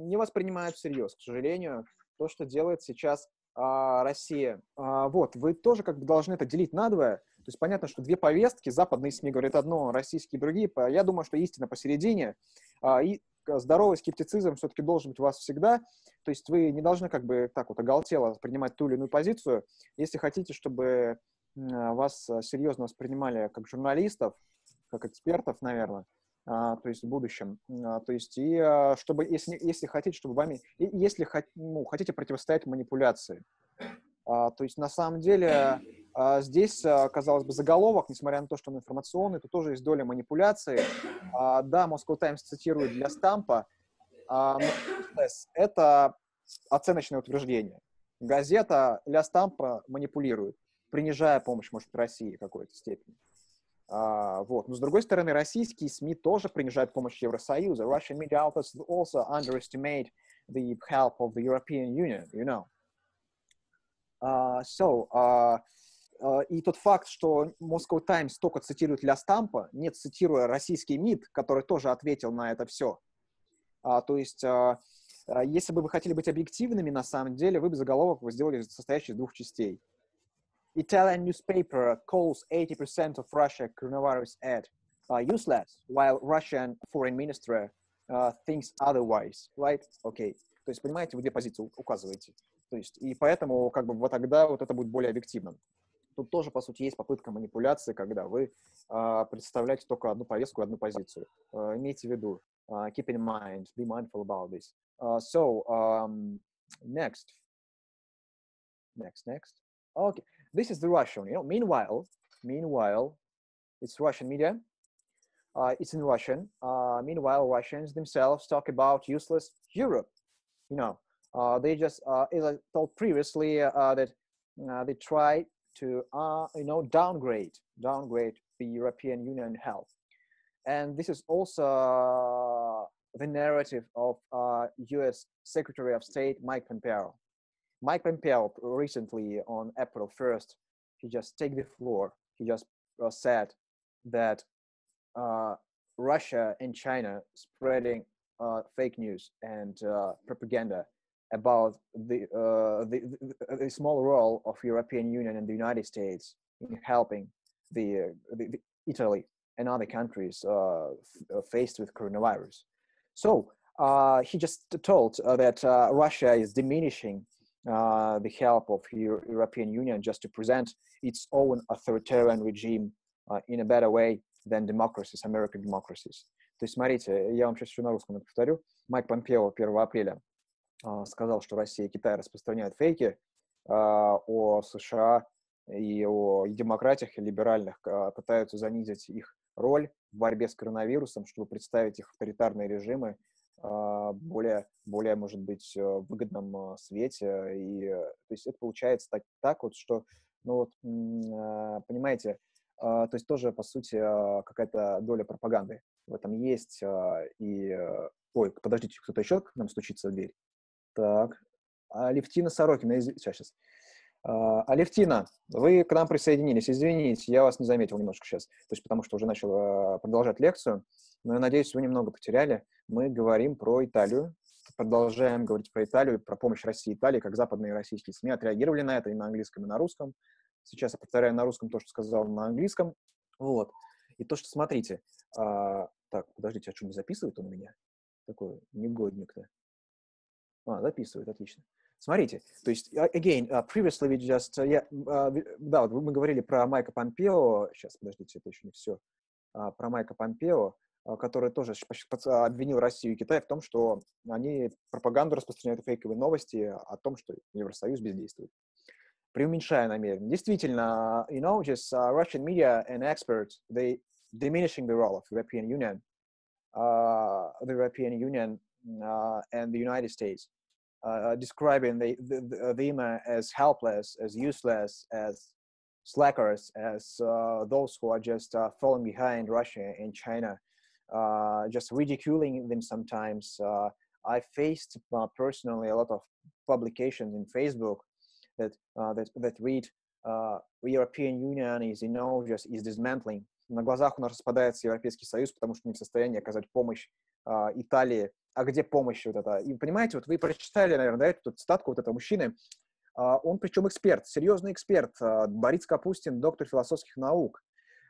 не воспринимают всерьез, к сожалению, то, что делает сейчас э, Россия. Э, вот, вы тоже как бы должны это делить надвое. То есть понятно, что две повестки, западные СМИ говорят одно, российские другие. Я думаю, что истина посередине. Э, и здоровый скептицизм все-таки должен быть у вас всегда. То есть вы не должны как бы так вот оголтело принимать ту или иную позицию. Если хотите, чтобы вас серьезно воспринимали как журналистов, как экспертов, наверное, то есть в будущем. То есть и чтобы, если, если хотите, чтобы вами, если ну, хотите противостоять манипуляции. То есть на самом деле здесь, казалось бы, заголовок, несмотря на то, что он информационный, то тоже есть доля манипуляции. Да, Moscow Times цитирует для стампа, это оценочное утверждение. Газета для стампа манипулирует принижая помощь, может, России в какой-то степени. А, вот. Но с другой стороны, российские СМИ тоже принижают помощь Евросоюза. Russian media outlets also underestimate the help of the European Union, you know. Uh, so, uh, и тот факт, что Moscow Times только цитирует Ля Стампа, не цитируя российский МИД, который тоже ответил на это все. Uh, то есть, uh, если бы вы хотели быть объективными, на самом деле, вы бы заголовок вы сделали состоящий из двух частей. Italian newspaper calls 80% of Russia coronavirus ad uh, useless, while Russian foreign minister uh, thinks otherwise, right? Okay. То есть, понимаете, вы две позиции указываете. То есть, и поэтому как бы вот тогда вот это будет более объективным. Тут тоже, по сути, есть попытка манипуляции, когда вы э, представляете только одну повестку, одну позицию. Э, имейте в виду, uh, keep in mind, be mindful about this. Uh, so, um, next. Next, next. Okay, this is the Russian. You know, meanwhile, meanwhile, it's Russian media. Uh, it's in Russian. Uh, meanwhile, Russians themselves talk about useless Europe. You know, uh, they just, uh, as I told previously, uh, that uh, they try to, you know, downgrade, downgrade the European Union health. And this is also the narrative of U.S. Secretary of State Mike Pompeo. Mike Pompeo recently on April 1st, he just take the floor. He just said that uh, Russia and China spreading uh, fake news and uh, propaganda about the, the, the, the, small role of European Union and the United States in helping the, the Italy and other countries faced with coronavirus. So uh, he just told uh, that uh, Russia is diminishing the help of Euro European Union just to present its own authoritarian regime in a better way than democracies, American democracies. То есть, смотрите, я вам сейчас еще на русском это повторю. Майк Помпео 1 апреля э, сказал, что Россия и Китай распространяют фейки э, о США и о демократиях и либеральных, э, пытаются занизить их роль в борьбе с коронавирусом, чтобы представить их авторитарные режимы более, более, может быть, выгодном свете. И, то есть это получается так, так вот, что, ну вот, понимаете, а, то есть тоже, по сути, а, какая-то доля пропаганды в этом есть. А, и, ой, подождите, кто-то еще к нам стучится в дверь. Так, Алевтина Сорокина, сейчас, сейчас. Алевтина, вы к нам присоединились, извините, я вас не заметил немножко сейчас, то есть потому что уже начал продолжать лекцию, но я надеюсь, вы немного потеряли. Мы говорим про Италию, продолжаем говорить про Италию, про помощь России и Италии, как западные российские СМИ отреагировали на это и на английском, и на русском. Сейчас я повторяю на русском то, что сказал на английском. Вот. И то, что, смотрите, а, так, подождите, а что, не записывает он меня? Такой негодник-то. А, записывает, отлично. Смотрите, то есть, again, uh, previously we just, uh, yeah, uh, да, вот мы говорили про Майка Помпео, сейчас, подождите, это еще не все, uh, про Майка Помпео, uh, который тоже обвинил Россию и Китай в том, что они пропаганду распространяют фейковые новости о том, что Евросоюз бездействует преуменьшая намеренно. Действительно, you know, just uh, Russian media and experts, they diminishing the role of European Union, uh, the European Union uh, and the United States, uh, describing the, the, the, them as helpless, as useless, as slackers, as uh, those who are just uh, falling behind Russia and China, just ridiculing them sometimes. I faced personally a lot of publications in Facebook that uh, that that read uh, European Union is you know just is dismantling. На глазах у нас распадается Европейский Союз, потому что не в состоянии оказать помощь uh, Италии. А где помощь вот это? И понимаете, вот вы прочитали, наверное, да, эту статку вот этого мужчины. Uh, он причем эксперт, серьезный эксперт. Uh, Борис Капустин, доктор философских наук.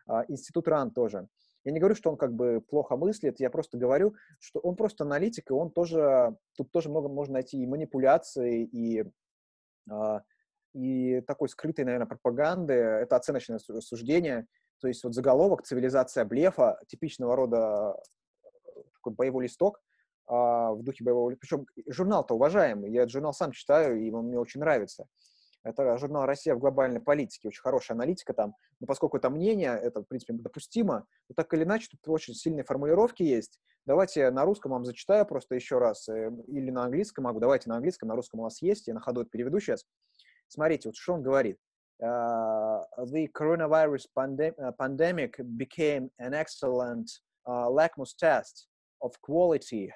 Uh, Институт РАН тоже. Я не говорю, что он как бы плохо мыслит, я просто говорю, что он просто аналитик, и он тоже, тут тоже много можно найти и манипуляции, и и такой скрытой, наверное, пропаганды, это оценочное суждение, то есть вот заголовок «Цивилизация блефа», типичного рода э, такой боевой листок, а, в духе боевого Причем журнал-то уважаемый, я этот журнал сам читаю, и он мне очень нравится. Это журнал «Россия в глобальной политике», очень хорошая аналитика там. Но поскольку это мнение, это, в принципе, допустимо, но так или иначе тут очень сильные формулировки есть. Давайте на русском вам зачитаю просто еще раз, э, или на английском могу. Давайте на английском, на русском у вас есть, я на ходу это переведу сейчас. Смотрите, вот что он говорит. Uh, the coronavirus pandem uh, pandemic became an excellent uh, lackmus test of quality,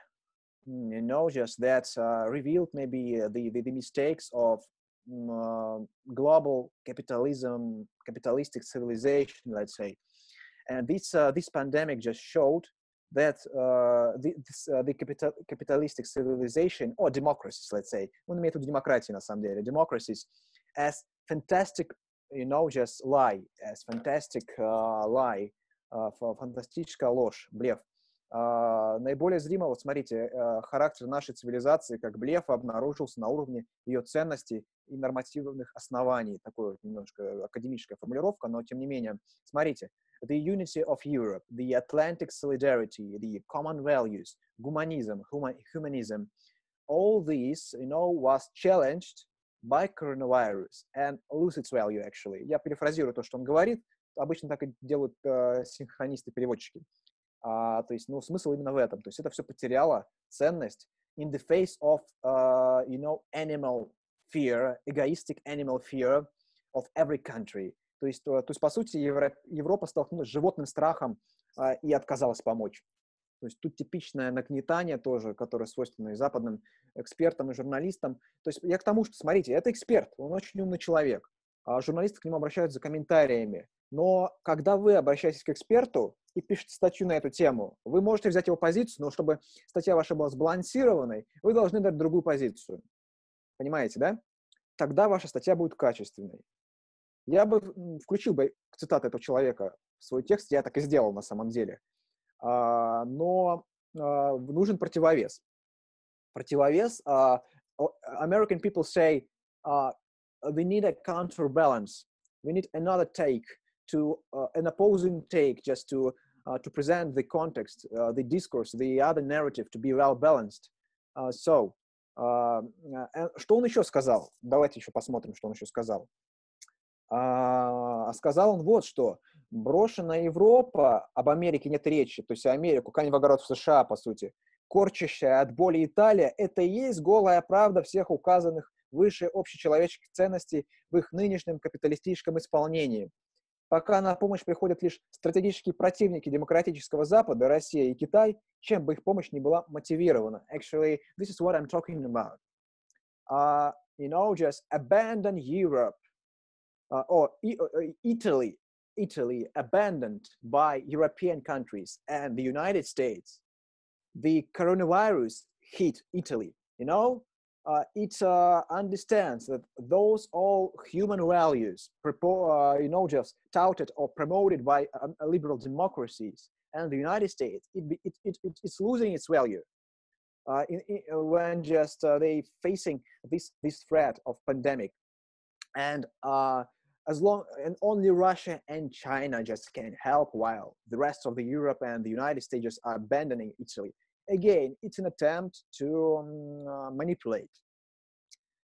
you know, just that uh, revealed maybe the, the, the, mistakes of um, global capitalism, capitalistic civilization, let's say. And this, uh, this pandemic just showed that uh, the, this, uh, the capital, capitalistic civilization, or democracies, let's say, он имеет в виду демократии на самом деле, democracies, as fantastic, you know, just lie, as fantastic uh, lie, uh, фантастическая ложь, блеф, А, Наиболее зримо, вот смотрите, э, характер нашей цивилизации как блефа обнаружился на уровне ее ценностей и нормативных оснований. Такое немножко академическая формулировка, но тем не менее. Смотрите, the unity of Europe, the Atlantic solidarity, the common values, humanism, humanism, all this, you know, was challenged by coronavirus and lose its value, actually. Я перефразирую то, что он говорит. Обычно так и делают э, синхронисты-переводчики. А, то есть, ну, смысл именно в этом. То есть это все потеряло ценность in the face of, uh, you know, animal fear, egoistic animal fear of every country. То есть, то, то есть по сути, Евро, Европа столкнулась с животным страхом uh, и отказалась помочь. То есть тут типичное нагнетание тоже, которое свойственно и западным экспертам, и журналистам. То есть я к тому, что, смотрите, это эксперт, он очень умный человек. А журналисты к нему обращаются за комментариями. Но когда вы обращаетесь к эксперту и пишете статью на эту тему, вы можете взять его позицию, но чтобы статья ваша была сбалансированной, вы должны дать другую позицию. Понимаете, да? Тогда ваша статья будет качественной. Я бы включил бы цитату этого человека в свой текст, я так и сделал на самом деле. А, но а, нужен противовес. Противовес. А, American people say, we need a counterbalance. We need another take to uh, an opposing take just to uh, to present the context, uh, the discourse, the other narrative to be well balanced. Uh, so, uh, что он еще сказал? Давайте еще посмотрим, что он еще сказал. Uh, сказал он вот что. Брошенная Европа, об Америке нет речи, то есть Америку, камень в огород в США, по сути, корчащая от боли Италия, это и есть голая правда всех указанных выше общечеловеческих ценностей в их нынешнем капиталистическом исполнении пока на помощь приходят лишь стратегические противники демократического Запада, Россия и Китай, чем бы их помощь не была мотивирована. Actually, this is what I'm talking about. Uh, you know, just abandon Europe uh, or uh, Italy, Italy abandoned by European countries and the United States. The coronavirus hit Italy, you know, uh, it uh, understands that those all human values, uh, you know, just touted or promoted by um, liberal democracies and the United States, it, it, it, it it's losing its value. Uh, in, in, when just uh, they facing this this threat of pandemic, and uh, as long and only Russia and China just can help, while the rest of the Europe and the United States are abandoning Italy again, it's an attempt to um, manipulate.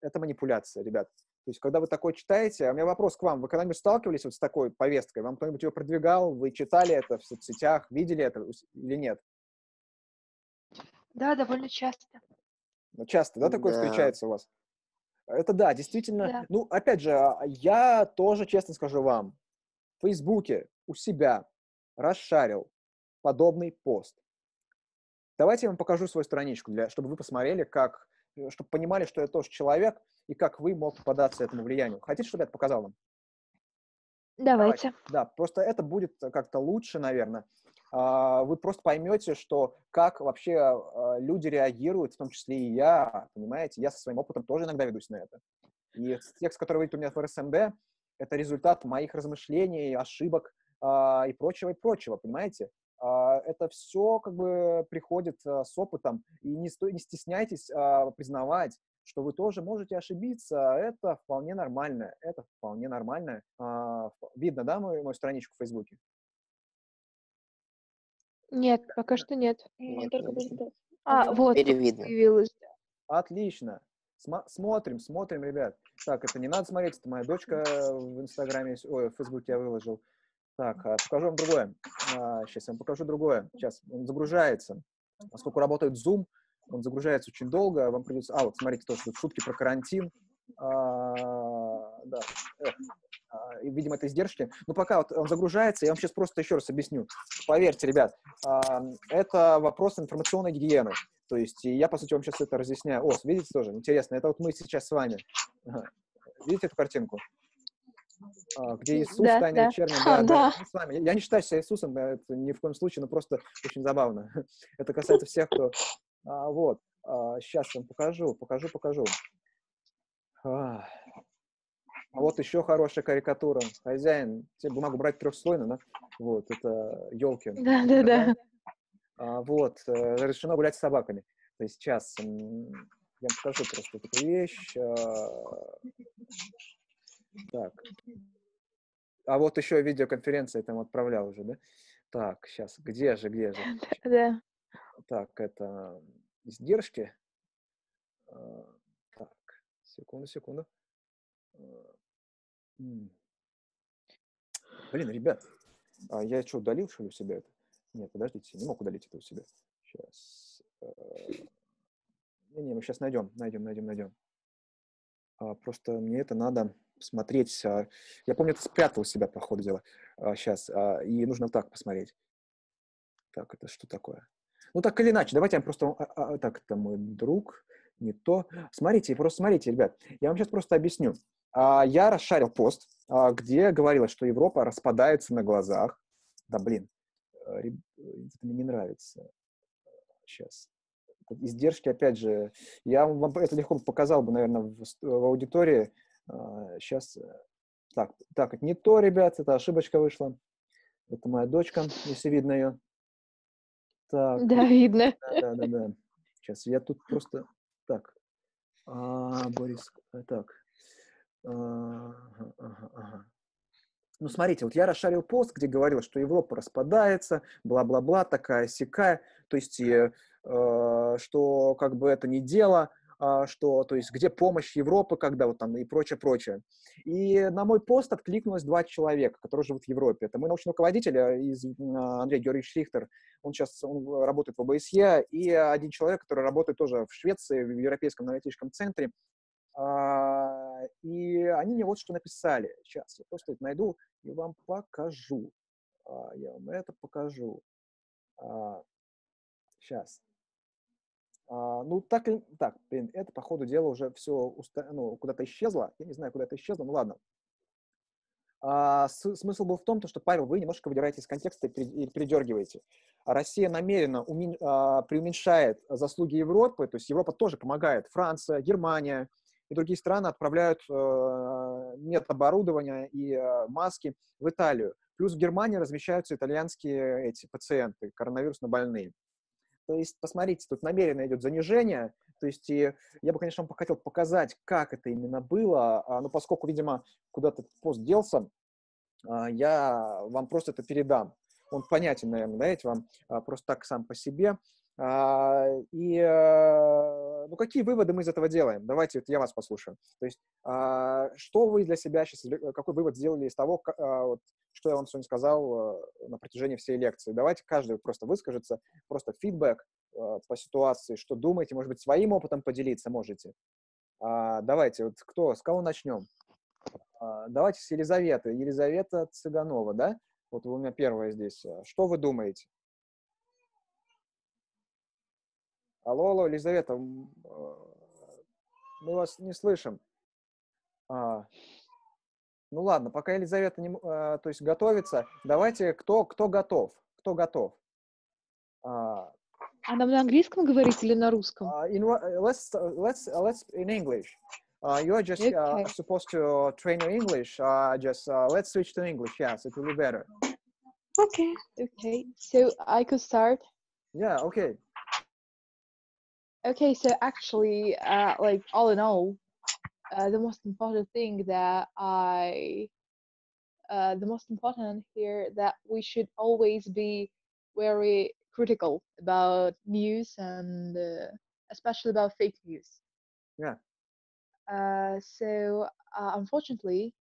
Это манипуляция, ребят. То есть, когда вы такое читаете, у меня вопрос к вам. Вы когда-нибудь сталкивались вот с такой повесткой? Вам кто-нибудь ее продвигал? Вы читали это в соцсетях? Видели это или нет? Да, довольно часто. Ну, часто, да, такое да. встречается у вас? Это да, действительно. Да. Ну, опять же, а, я тоже, честно скажу вам, в Фейсбуке у себя расшарил подобный пост. Давайте я вам покажу свою страничку, для, чтобы вы посмотрели, как, э, чтобы понимали, что я тоже человек, и как вы мог податься этому влиянию. Хотите, чтобы я это показал вам? Давайте. Давайте. Да, просто это будет как-то лучше, наверное. А, вы просто поймете, что как вообще а, люди реагируют, в том числе и я, понимаете? Я со своим опытом тоже иногда ведусь на это. И текст, который выйдет у меня в РСМД, это результат моих размышлений, ошибок а, и прочего, и прочего, понимаете? А, это все как бы приходит а, с опытом, и не, сто, не стесняйтесь а, признавать, что вы тоже можете ошибиться, это вполне нормально, это вполне нормально. Видно, да, мою, мою страничку в Фейсбуке? Нет, пока что нет. Нет, А, вот, Перевидно. появилось. Отлично. Сма- смотрим, смотрим, ребят. Так, это не надо смотреть, это моя дочка в Инстаграме, ой, в Фейсбуке я выложил. Так, а, покажу вам другое. Сейчас я вам покажу другое. Сейчас он загружается. Поскольку работает Zoom, он загружается очень долго, вам придется... А, вот смотрите, тоже тут шутки про карантин. А, да. Эх. А, и, видимо, это издержки. Но пока вот он загружается, я вам сейчас просто еще раз объясню. Поверьте, ребят, а, это вопрос информационной гигиены. То есть я, по сути, вам сейчас это разъясняю. О, видите тоже? Интересно. Это вот мы сейчас с вами. Видите эту картинку? А, где Иисус да, тайна да. вечерняя. Да, да. да. с вами. Я не считаю себя Иисусом, это ни в коем случае, но просто очень забавно. Это касается всех, кто... А, вот. А, сейчас вам покажу, покажу, покажу. А, вот еще хорошая карикатура. Хозяин, тебе бумагу брать трехслойно, да? Вот, это елки. Да, да, да. А, вот, э, разрешено гулять с собаками. То есть сейчас я вам покажу просто такую вещь. Так. А вот еще видеоконференция там отправлял уже, да? Так, сейчас, где же, где же? Да. Так, это издержки. А, Так, секунду, секунду. А. Блин, ребят, а я что, удалил, что ли, у себя это? Нет, подождите, не мог удалить это у себя. Сейчас. Не-не, мы сейчас найдем, найдем, найдем, найдем. А, просто мне это надо смотреть. а, Я помню, это спрятал у себя, по ходу дела. Сейчас. И нужно так посмотреть. Так, это что такое? Ну, так или иначе, давайте я просто... а, а, Так, это мой друг, не то. Смотрите, просто смотрите, ребят. Я вам сейчас просто объясню. А, Я расшарил пост, а, где говорилось, что Европа распадается на глазах. Да, блин, это мне не нравится. Сейчас. Издержки, опять же, я вам это легко показал бы, наверное, в, в аудитории. Сейчас. Так, так, это не то, ребят, это ошибочка вышла. Это моя дочка, если видно ее. Так, Да, видно. да, да, да. Сейчас я тут просто так. А, Борис, э, так. Ага, ага, ага. Ну, смотрите, вот я расшарил пост, где говорил, что Европа распадается, бла-бла-бла, такая сякая, то есть, э, э, что как бы это не дело, а, что, то есть, где помощь Европы, когда вот там и прочее, прочее. И на мой пост откликнулось два человека, которые живут в Европе. Это мой научный руководитель э, из а, Андрей Георгиевич Рихтер, он сейчас он работает в ОБСЕ, и один человек, который работает тоже в Швеции, в Европейском аналитическом центре, а, и они мне вот что написали. Сейчас я просто это найду и вам покажу. А, Я вам это покажу. Сейчас. Ну, так, так, блин, это, по ходу дела, уже все ну, куда-то исчезло. Я не знаю, куда это исчезло, ну ладно. А, с- смысл был в том, то, что, Павел, вы немножко выдираете из контекста и. А Россия намеренно умен- а, преуменьшает заслуги Европы, то есть Европа тоже помогает. Франция, Германия и другие страны отправляют э, медоборудование и э, маски в Италию. Плюс в Германии размещаются итальянские эти пациенты, коронавирусно больные. То есть, посмотрите, тут намеренно идет занижение. То есть, и я бы, конечно, вам хотел показать, как это именно было, а, но поскольку, видимо, куда-то пост делся, а, я вам просто это передам. Он понятен, наверное, да, вам а, просто так сам по себе. А, И, э, ну, какие выводы мы из этого делаем? Давайте вот я вас послушаю. То есть, а, что вы для себя сейчас, какой вывод сделали из того, а, что я вам сегодня сказал э, на протяжении всей лекции? Давайте каждый просто выскажется, просто фидбэк э, по ситуации, что думаете, может быть, своим опытом поделиться можете. Давайте, вот кто, с кого начнем? Давайте с Елизаветы. Елизавета Цыганова, да? Вот вы у меня первая здесь. Что вы думаете? Алло, алло, Елизавета, э, мы вас не слышим. А, ну ладно, пока Елизавета не, э, то есть готовится, давайте, кто, кто готов? Кто готов? А, А нам на английском говорить или на русском? Uh, in uh, let's uh, let's uh, let's in English. Uh, you are just uh, Okay. supposed to train your English. Uh, just uh, let's switch to English. Yes, it will be better. Okay. Okay, so I could start. Yeah. Okay. Okay, so actually, uh, like all in all, uh, the most important thing that I, uh, the most important here that we should always be very critical about news and uh, especially about fake news. Yeah. Uh, so uh, unfortunately,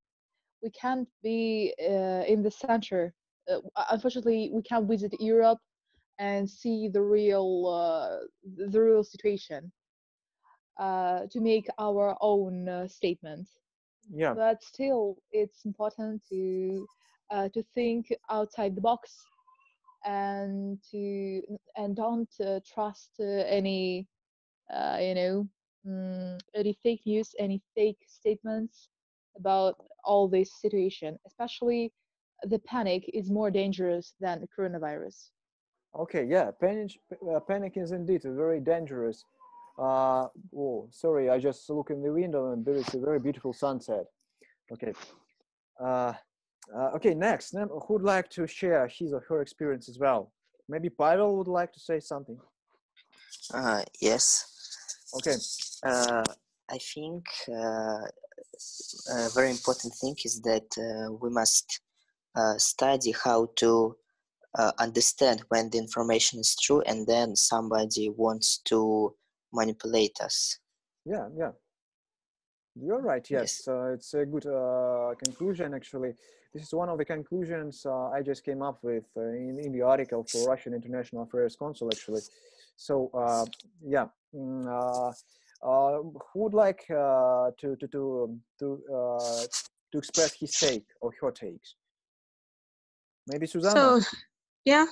we can't be uh, in the center. Uh, unfortunately, we can't visit Europe and see the real uh, the real situation uh, to make our own uh, statement. Yeah. But still, it's important to uh, to think outside the box and to and don't uh, trust uh, any uh, you know mm, any fake news, any fake statements about all this situation. Especially, the panic is more dangerous than the coronavirus. Okay. Yeah. Panic. Uh, panic is indeed very dangerous. Uh, oh, sorry. I just look in the window and there is a very beautiful sunset. Okay. Uh, uh, okay. Next, who would like to share his or her experience as well? Maybe Pavel would like to say something. Uh, yes. Okay. Uh, I think uh, a very important thing is that uh, we must uh, study how to uh, understand when the information is true and then somebody wants to manipulate us. Yeah, yeah. You're right. Yes, Yes. uh, it's a good uh, conclusion. Actually, this is one of the conclusions uh, I just came up with uh, in, in the article for Russian International Affairs Council. Actually, so uh, yeah. mm, uh, uh, who would like uh, to to to to uh, to express his take or her takes? Maybe Susanna. So, yeah,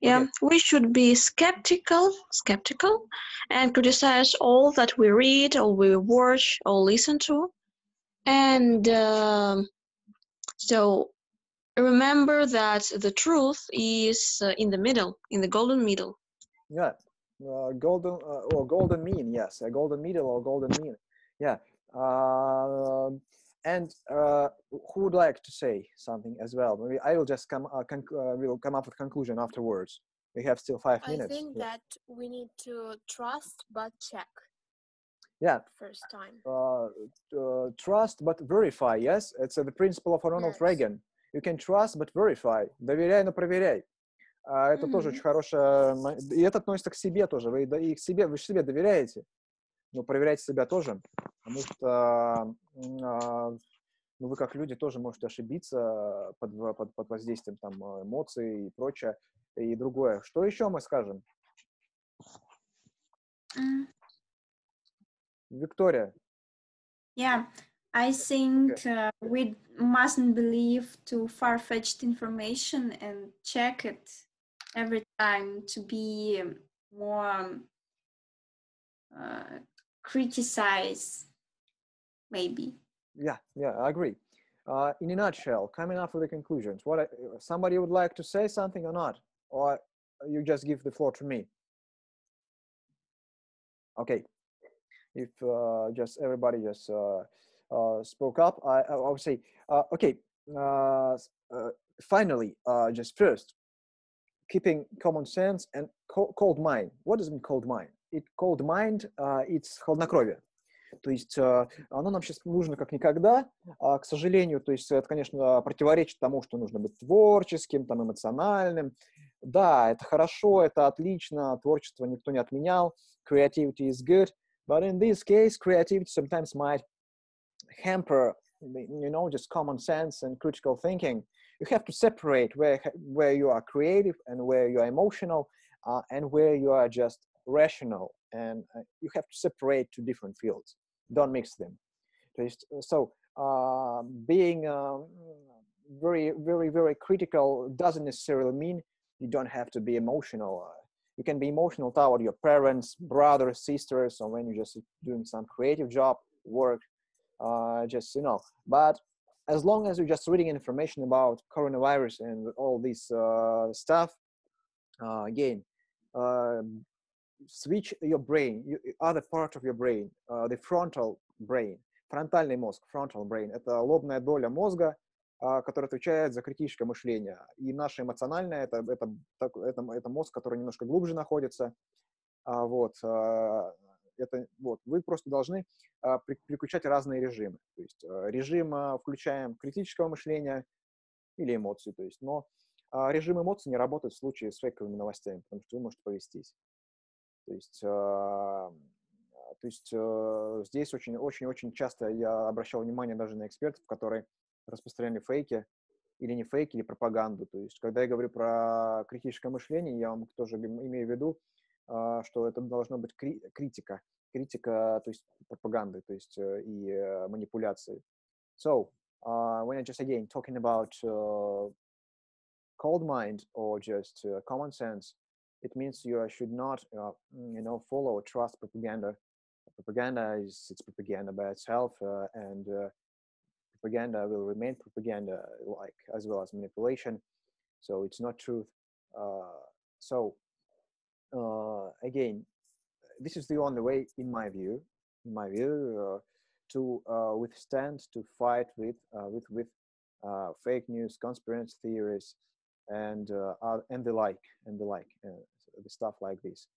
yeah, we should be skeptical, skeptical, and criticize all that we read, or we watch, or listen to, and um, so remember that the truth is uh, in the middle, in the golden middle. Yeah, uh, golden uh, or golden mean. Yes, a golden middle or golden mean. Yeah Um and uh, who would like to say something as well? Maybe I will just come. Uh, conc- uh, will come up with conclusion afterwards. We have still five I minutes. think Yeah. that we need to trust but check yeah. first time. Uh, uh, trust but verify. Yes, it's uh, the principle of Ronald Yes. Reagan. You can trust but verify. Доверяй, но проверяй. А, это тоже Мгм. очень хорошая, мо- и это относится к себе тоже. Вы да- и к себе, вы же себе доверяете, Но проверяйте себя тоже, потому что а, ну, вы как люди тоже можете ошибиться под, под, под воздействием там э, эмоций и прочее, и другое. Что еще мы скажем? Mm, Виктория, yeah, I think uh, we mustn't believe too far-fetched information and check it every time to be more uh, criticize, maybe. Yeah, yeah, I agree. Uh, in a nutshell, coming up with the conclusions, what I, somebody would like to say something or not, or you just give the floor to me. Okay, if uh, just everybody just uh, uh, spoke up, I, I would say, uh, okay. Uh, uh, finally, uh, just first, keeping common sense and co- cold mind. What does it mean cold mind? It cold mind. Uh, it's хладнокровие. То есть э, оно нам сейчас нужно как никогда, а, к сожалению, то есть это, конечно, противоречит тому, что нужно быть творческим, там, эмоциональным. Да, это хорошо, это отлично, творчество никто не отменял, creativity is good, but in this case, creativity sometimes might hamper, you know, just common sense and critical thinking. You have to separate where where you are creative and where you are emotional, uh, and where you are just rational and uh, you have to separate two different fields. Don't mix them. Uh, so uh, being um, very very very critical doesn't necessarily mean you don't have to be emotional. Uh, you can be emotional toward your parents brothers sisters or when you're just doing some creative job work uh, just you know. But as long as you're just reading information about coronavirus and all this uh, stuff again uh, switch your brain, other part of your brain, uh, the frontal brain, фронтальный мозг, frontal brain, это лобная доля мозга, а, которая отвечает за критическое мышление. И наше эмоциональное, это, это, это, это мозг, который немножко глубже находится. А, вот, а, это, вот, вы просто должны а, при- переключать разные режимы. То есть а, режим а, включаем критического мышления или эмоций. То есть, но режим эмоций не работает в случае с фейковыми новостями, потому что вы можете повестись. То есть, а, то есть э, здесь очень, очень, очень часто я обращал внимание даже на экспертов, которые распространяли фейки или не фейки, или пропаганду. То есть, когда я говорю про критическое мышление, я вам тоже им- имею в виду, а, что это должно быть кри- критика, критика, то есть пропаганды, то есть э, и э, манипуляции. So, uh, when I just again talking about uh, cold mind or just uh, common sense, it means you should not, uh, you know, follow or trust propaganda. Propaganda is it's propaganda by itself, uh, and uh, propaganda will remain propaganda, like as well as manipulation. So it's not truth. Uh, so uh, again, this is the only way, in my view, in my view, uh, to uh, withstand, to fight with uh, with with uh, fake news, conspiracy theories, and uh, uh, and the like and the like uh, the stuff like this.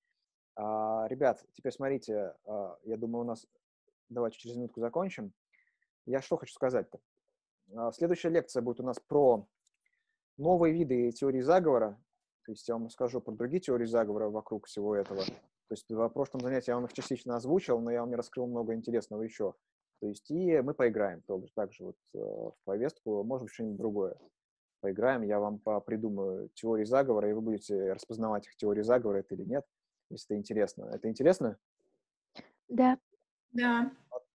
А, ребят, теперь смотрите, а, я думаю, у нас давайте через минутку закончим. Я что хочу сказать-то? А, Следующая лекция будет у нас про новые виды теории заговора. То есть я вам скажу про другие теории заговора вокруг всего этого. То есть в прошлом занятии я вам их частично озвучил, но я вам не раскрыл много интересного еще. То есть и мы поиграем тоже, также вот в повестку, может быть, что-нибудь другое. Поиграем, я вам придумаю теории заговора, и вы будете распознавать их теории заговора, это или нет, если это интересно. Это интересно? Да. Да.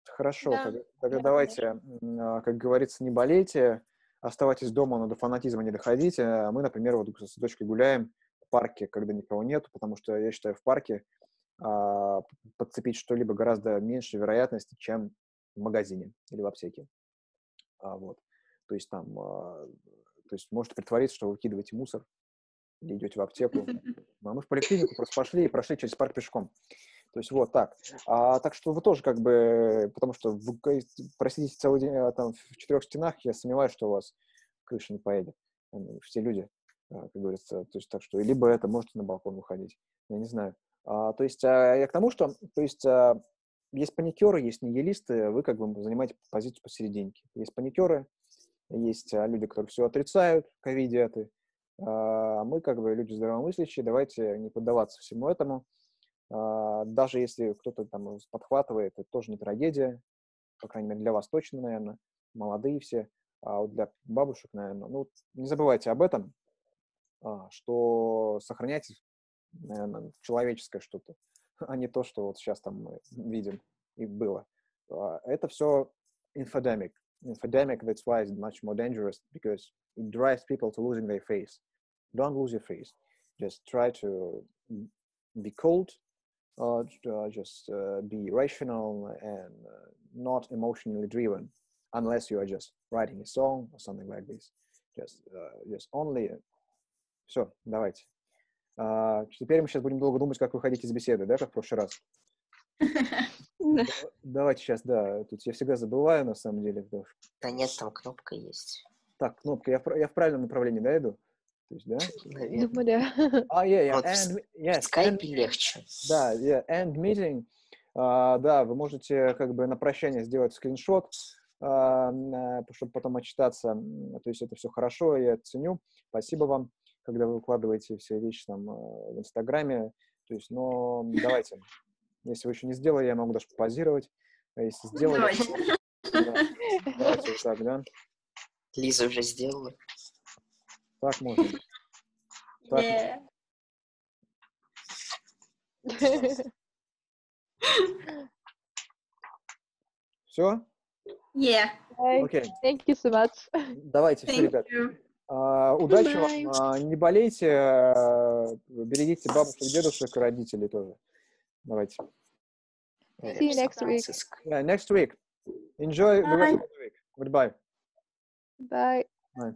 Хорошо, Да. тогда, тогда Да, давайте, м, а, как говорится, не болейте, оставайтесь дома, но до фанатизма не доходите. А Мы, например, вот с дочкой гуляем в парке, когда никого нету, потому что я считаю, в парке а, подцепить что-либо гораздо меньше вероятности, чем в магазине или в аптеке. А, вот. То есть там, а, то есть можете притвориться, что вы выкидываете мусор или идете в аптеку. А мы в поликлинику просто пошли и прошли через парк пешком. То есть вот так. А, так что вы тоже как бы, потому что вы просидите целый день а, там в четырех стенах, я сомневаюсь, что у вас крыша не поедет. Все люди, а, как говорится, то есть так что, либо это можете на балкон выходить, я не знаю. А, то есть а, я к тому, что, то есть а, есть паникеры, есть нигилисты, вы как бы занимаете позицию посерединке. Есть паникеры, есть а, люди, которые все отрицают, ковидиаты, а мы как бы люди здравомыслящие, давайте не поддаваться всему этому. А, Даже если кто-то там подхватывает, это тоже не трагедия, по крайней мере, для вас точно, наверное, молодые все, а вот для бабушек, наверное, ну, не забывайте об этом, а, что сохраняйте, наверное, человеческое что-то, а не то, что вот сейчас там мы видим и было. А, Это все infodemic. Infodemic, that's why it's much more dangerous because it drives people to losing their face. Don't lose your face. Just try to be cold, uh, j- uh, just uh, be rational and uh, not emotionally driven, unless you are just writing a song or something like this. Just, uh, just only. Все, давайте. А, теперь мы сейчас будем долго думать, как выходить из беседы, да, как в прошлый раз. Да. Да- Давайте сейчас, да, тут я всегда забываю, на самом деле. потому что- Да нет, там кнопка есть. Так, кнопка, я в, я в правильном направлении, да, иду? То есть, да? Наверное. Думаю, да. А, yeah, yeah, Вот в and, and, скайпе легче. да, yeah, end meeting. А, да, вы можете как бы на прощание сделать скриншот, чтобы потом отчитаться. То есть это все хорошо, я ценю. Спасибо вам, когда вы выкладываете все вещи там э, в Инстаграме. То есть, но давайте. Если вы еще не сделали, я могу даже позировать. А если сделали, Давайте. да, давайте вот так, да? Лиза уже сделала. Так можно. Так, Yeah. все? Yeah. Окей. Thank you so much. Давайте, все, Thank ребят. you. А, удачи Bye. вам. А, не болейте, а, берегите бабушек, дедушек родителей тоже. Давайте. Э, See you next week. Сан-Франциско. Yeah, next week. Enjoy the rest Bye. of the week. Goodbye. Bye. Bye.